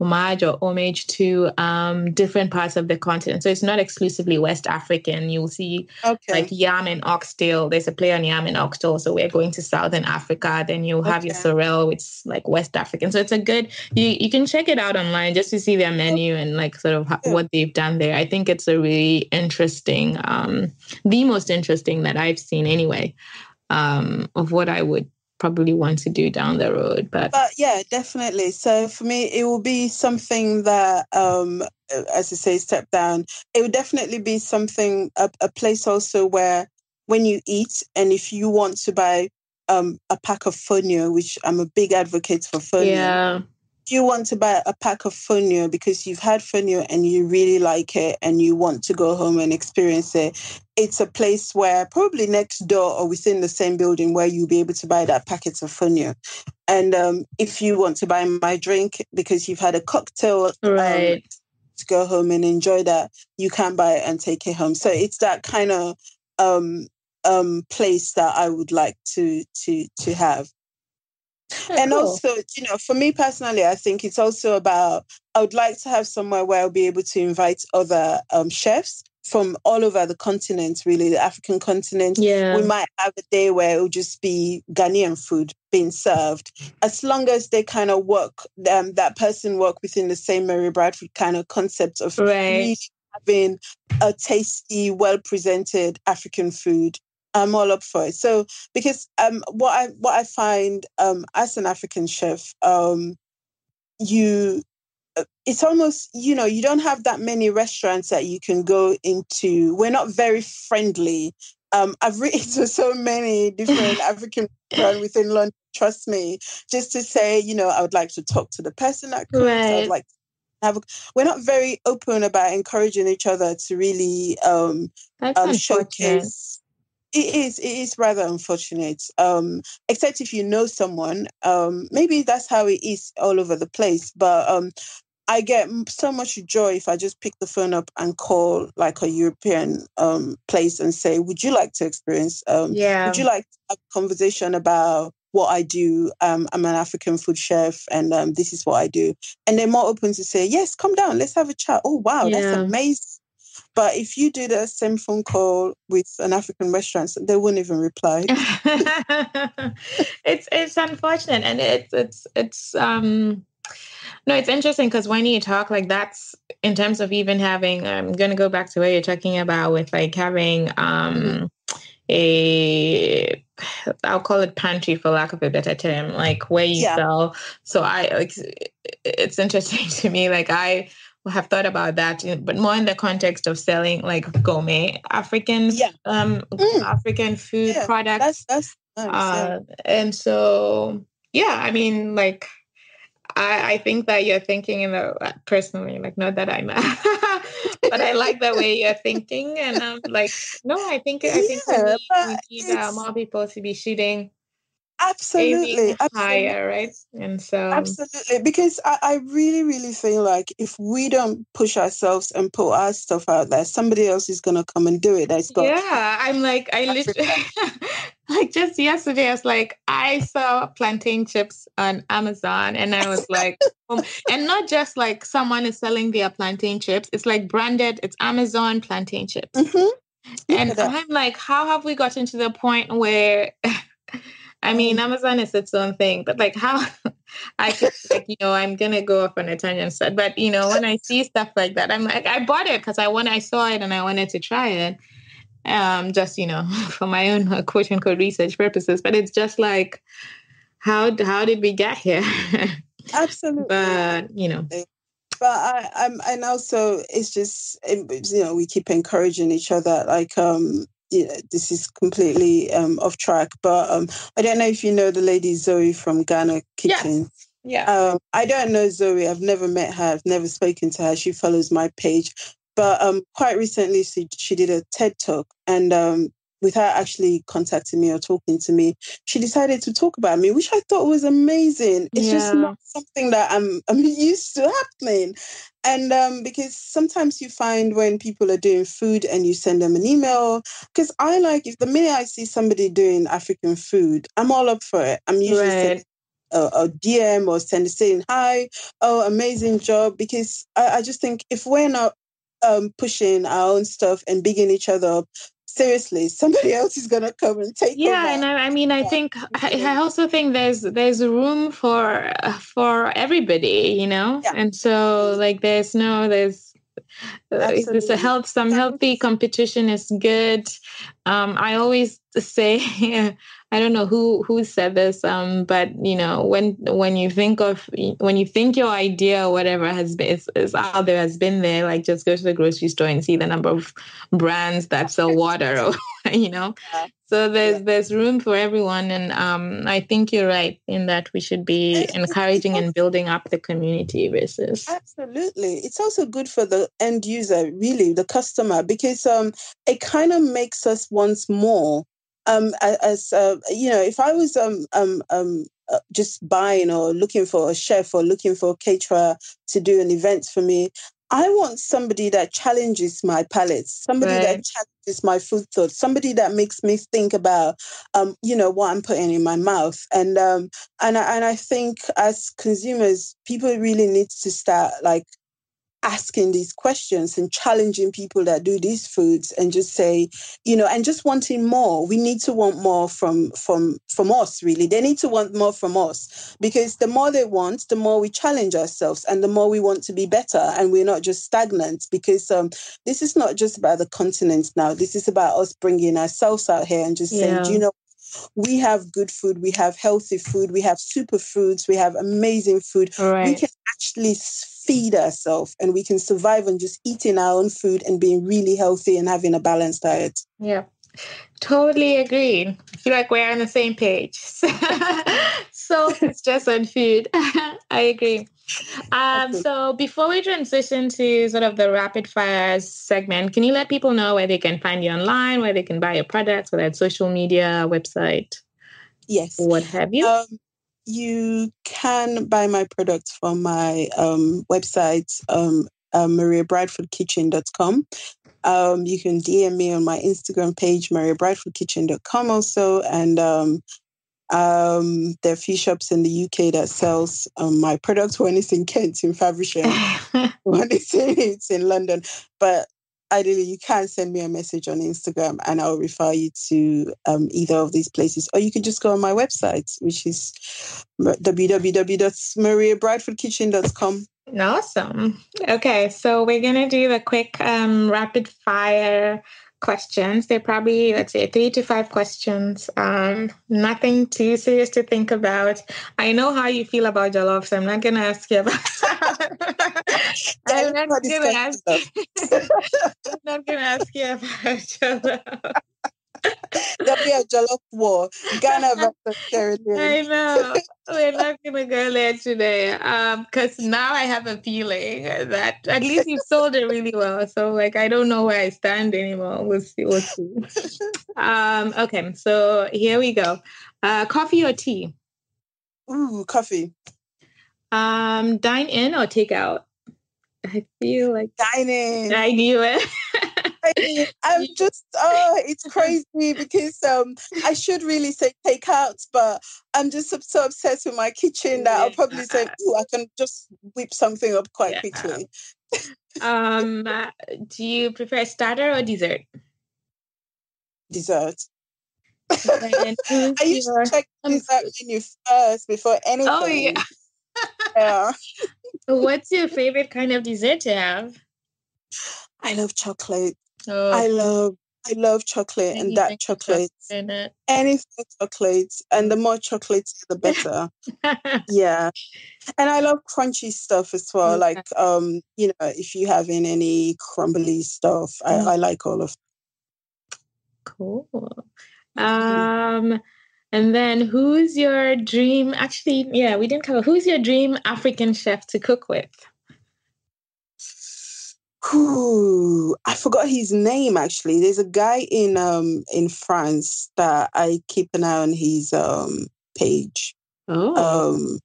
homage or homage to um, different parts of the continent. So it's not exclusively West African. You'll see Okay. like yam and oxtail. There's a play on yam and oxtail. So we're going to Southern Africa. Then you'll have your Okay. sorrel, which is like West African. So it's a good. You you can check it out online just to see their menu and like sort of Yeah. what they've done there. I think it's a really interesting, um, the most interesting that I've seen anyway, um, of what I would probably want to do down the road. But But yeah, definitely. So for me, it will be something that, um, as I say, step down. It would definitely be something, a, a place also where when you eat, and if you want to buy um, a pack of fonio, which I'm a big advocate for fonio, yeah, you want to buy a pack of fonio because you've had fonio and you really like it and you want to go home and experience it, it's a place where probably next door or within the same building where you'll be able to buy that packet of fonio. And um, if you want to buy my drink because you've had a cocktail, um, right. Um, to go home and enjoy that, you can buy it and take it home. So it's that kind of um, um, place that I would like to to to have. Oh, and cool. also, you know, for me personally, I think it's also about I would like to have somewhere where I'll be able to invite other um, chefs from all over the continent, really, the African continent. Yeah. We might have a day where it will just be Ghanaian food being served. As long as they kind of work, um, that person work within the same Maria Bradford kind of concept of right. really having a tasty, well presented African food I'm all up for it. So because um what I what I find um as an African chef, um you uh, it's almost you know you don't have that many restaurants that you can go into. We're not very friendly. Um i've written <laughs> to so many different <laughs> african restaurants within london trust me. Just to say you know i would like to talk to the person that cooks. Right. i'd like have a, we're not very open about encouraging each other to really um, um showcase it is. It is rather unfortunate. Um, except if you know someone, um, maybe that's how it is all over the place. But um, I get so much joy if I just pick the phone up and call like a European um, place and say, "Would you like to experience? Um, yeah. Would you like to have a conversation about what I do? Um, I'm an African food chef, and um, this is what I do." And they're more open to say, "Yes, come down, let's have a chat." Oh, wow, yeah. that's amazing but if you do the same phone call with an African restaurant, they wouldn't even reply. <laughs> it's it's unfortunate, and it's it's it's um no, it's interesting because when you talk like that's in terms of even having, I'm gonna go back to what you're talking about with like having um a I'll call it pantry for lack of a better term, like where you yeah. sell. So I like it's interesting <laughs> to me. Like I have thought about that, but more in the context of selling like gourmet African, yeah. um, mm. African food yeah, products. That's, that's nice, uh, and so, yeah, I mean, like, I, I think that you're thinking in the uh, personally, like, not that I'm, <laughs> but I like the way you're thinking, and I'm like, no, I think I think <laughs> yeah, we need, we need uh, more people to be shooting absolutely, absolutely higher, right? And so absolutely, because I, I really, really feel like if we don't push ourselves and put our stuff out there, somebody else is gonna come and do it. That's got yeah. I'm like, I literally <laughs> like just yesterday, I was like, I saw plantain chips on Amazon, and I was like, um, and not just like someone is selling their plantain chips. It's like branded. It's Amazon plantain chips. Mm-hmm. And I'm like, how have we gotten to the point where <laughs> I mean, um, Amazon is its own thing, but like how <laughs> I could, like, you know, I'm gonna go off on a tangent, but you know, when I see stuff like that, I'm like, I bought it because I want, I saw it and I wanted to try it, um, just you know, <laughs> for my own uh, quote unquote research purposes. But it's just like, how how did we get here? <laughs> Absolutely, but you know. But I, I'm, and also it's just you know we keep encouraging each other. Like um, know, this is completely um, off track, but um, I don't know if you know the lady Zoe from Ghana Kitchen. Yes. Yeah. Um, I don't know Zoe. I've never met her. I've never spoken to her. She follows my page. But um, quite recently, she, she did a TED talk, and um, without actually contacting me or talking to me, she decided to talk about me, which I thought was amazing. It's yeah. just not something that I'm I'm <laughs> used to happening. And um, because sometimes you find when people are doing food and you send them an email, because I like if the minute I see somebody doing African food, I'm all up for it. I'm usually right. a, a, DM or send saying hi, oh amazing job. Because I, I just think if we're not um, pushing our own stuff and bigging each other up, seriously somebody <laughs> else is going to come and take yeah and I, I, mean i think I, I, also think there's there's room for for everybody you know yeah. and so like there's no there's there's a health some healthy competition is good. Um i always say <laughs> I don't know who who said this, um, but you know, when when you think of when you think your idea or whatever has been is, is out there has been there, like just go to the grocery store and see the number of brands that sell water, or, <laughs> you know. So there's there's room for everyone, and um, I think you're right in that we should be encouraging and building up the community versus. Absolutely, it's also good for the end user, really, the customer, because um, it kind of makes us once more um, as uh, you know, if I was um, um, um, uh, just buying or looking for a chef or looking for a caterer to do an event for me, I want somebody that challenges my palate, somebody right. that challenges my food thoughts, somebody that makes me think about, um, you know, what I'm putting in my mouth. And um, and I, and I think as consumers, people really need to start like asking these questions and challenging people that do these foods and just say you know and just wanting more we need to want more from from from us really they need to want more from us because the more they want the more we challenge ourselves and the more we want to be better and we're not just stagnant because um this is not just about the continent now this is about us bringing ourselves out here and just yeah. saying do you know we have good food, we have healthy food, we have superfoods, we have amazing food. Right. We can actually feed ourselves and we can survive on just eating our own food and being really healthy and having a balanced diet. Yeah. Totally agree. I feel like we're on the same page. <laughs> so it's just on food. <laughs> I agree. Um, so before we transition to sort of the rapid fire segment, can you let people know where they can find you online, where they can buy your products, whether it's social media, website? Yes. What have you? Um, you can buy my products from my um, website, um, uh, mariabradfordkitchen.com. Um, you can DM me on my Instagram page, mariabradfordkitchen.com also. And um, um, there are a few shops in the UK that sells um, my products. One is in Kent in Faversham, <laughs> one is in, it's in London. But ideally you can send me a message on Instagram and I'll refer you to um, either of these places. Or you can just go on my website, which is www.mariabradfordkitchen.com. Awesome. Okay, so we're going to do the quick um, rapid fire questions. They're probably, let's say, three to five questions. Um, nothing too serious to think about. I know how you feel about jollof, so I'm not going to ask you about <laughs> <laughs> I'm not going to ask. I'm not going to ask you about <laughs> jollof. There'll be a jollof war. Ghana versus Sierra I know. We're not gonna go there today. Um, because now I have a feeling that at least you sold it really well. So like I don't know where I stand anymore. We'll see. We'll see. um, okay, so here we go. Uh coffee or tea? Ooh, coffee. Um, dine in or take out? I feel like dine in. I knew it. <laughs> <laughs> I'm just oh, it's <laughs> crazy because um I should really say takeouts, but I'm just so obsessed with my kitchen that I'll probably say, oh, I can just whip something up quite yeah. quickly. um, uh, do you prefer starter or dessert? Dessert. <laughs> I used to check dessert menu first before anything. Oh yeah. yeah. What's your favorite kind of dessert to have? I love chocolate. Oh. I love I love chocolate and that chocolate. Anything chocolate. And the more chocolates the better. <laughs> yeah. And I love crunchy stuff as well. Yeah. Like um, you know, if you having any crumbly stuff, I, mm. I like all of Cool. Um and then who's your dream actually yeah, we didn't cover who's your dream African chef to cook with? Ooh, I forgot his name actually. There's a guy in um in France that I keep an eye on his um page. Oh. Um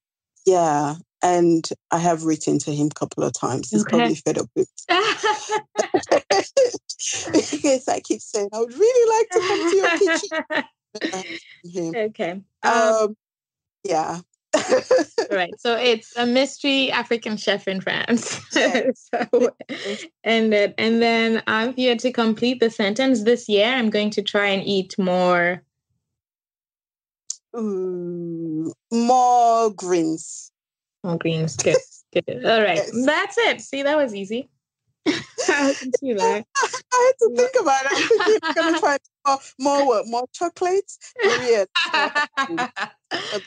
yeah. And I have written to him a couple of times. He's okay. probably fed up with <laughs> <laughs> because I keep saying I would really like to come to your kitchen. <laughs> okay. Um, um yeah <laughs> right. So it's a mystery African chef in France. <laughs> so, and then, and then I'm here to complete the sentence. This year, I'm going to try and eat more. More greens. More greens. Good. Good. All right. Yes. That's it. See, that was easy. I can see that. I had to think about it. I'm thinking I'm gonna try more, more what? More chocolates? Maria. <laughs> Dark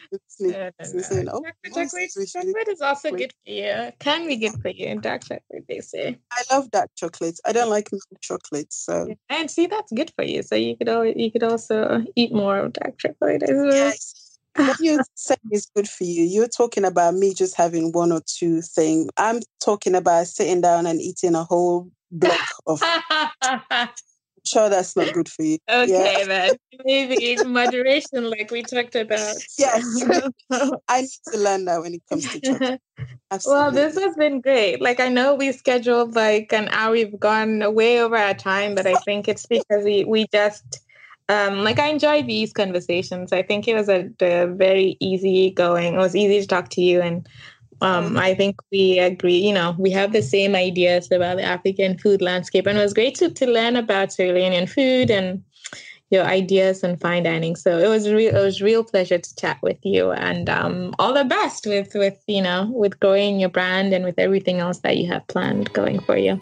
oh, chocolate, chocolate is also good for you. Can be good for you. Dark chocolate, they say. I love dark chocolate. I don't like milk chocolates, so and see that's good for you. So you could always, you could also eat more of dark chocolate as well. Yes. what you <laughs> say is good for you. You're talking about me just having one or two things. I'm talking about sitting down and eating a whole block of <laughs> sure that's not good for you. Okay, yeah. then maybe in moderation, like we talked about. Yes, <laughs> I need to learn that when it comes to chocolate. <laughs> Well, this has been great. Like I know we scheduled like an hour. We've gone way over our time, but I think it's because we we just. Um, like I enjoy these conversations. I think it was a, a very easy going. It was easy to talk to you, and um, I think we agree, you know, we have the same ideas about the African food landscape. And it was great to, to learn about Sierra Leonean food and your ideas and fine dining. So it was real it was real pleasure to chat with you and um, all the best with with you know with growing your brand and with everything else that you have planned going for you.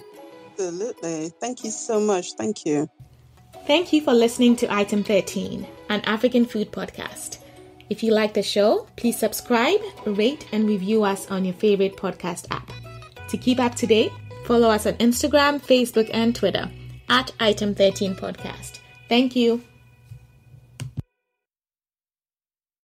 Absolutely. Thank you so much. Thank you. Thank you for listening to Item 13, an African food podcast. If you like the show, please subscribe, rate, and review us on your favorite podcast app. To keep up to date, follow us on Instagram, Facebook, and Twitter at Item 13 Podcast. Thank you.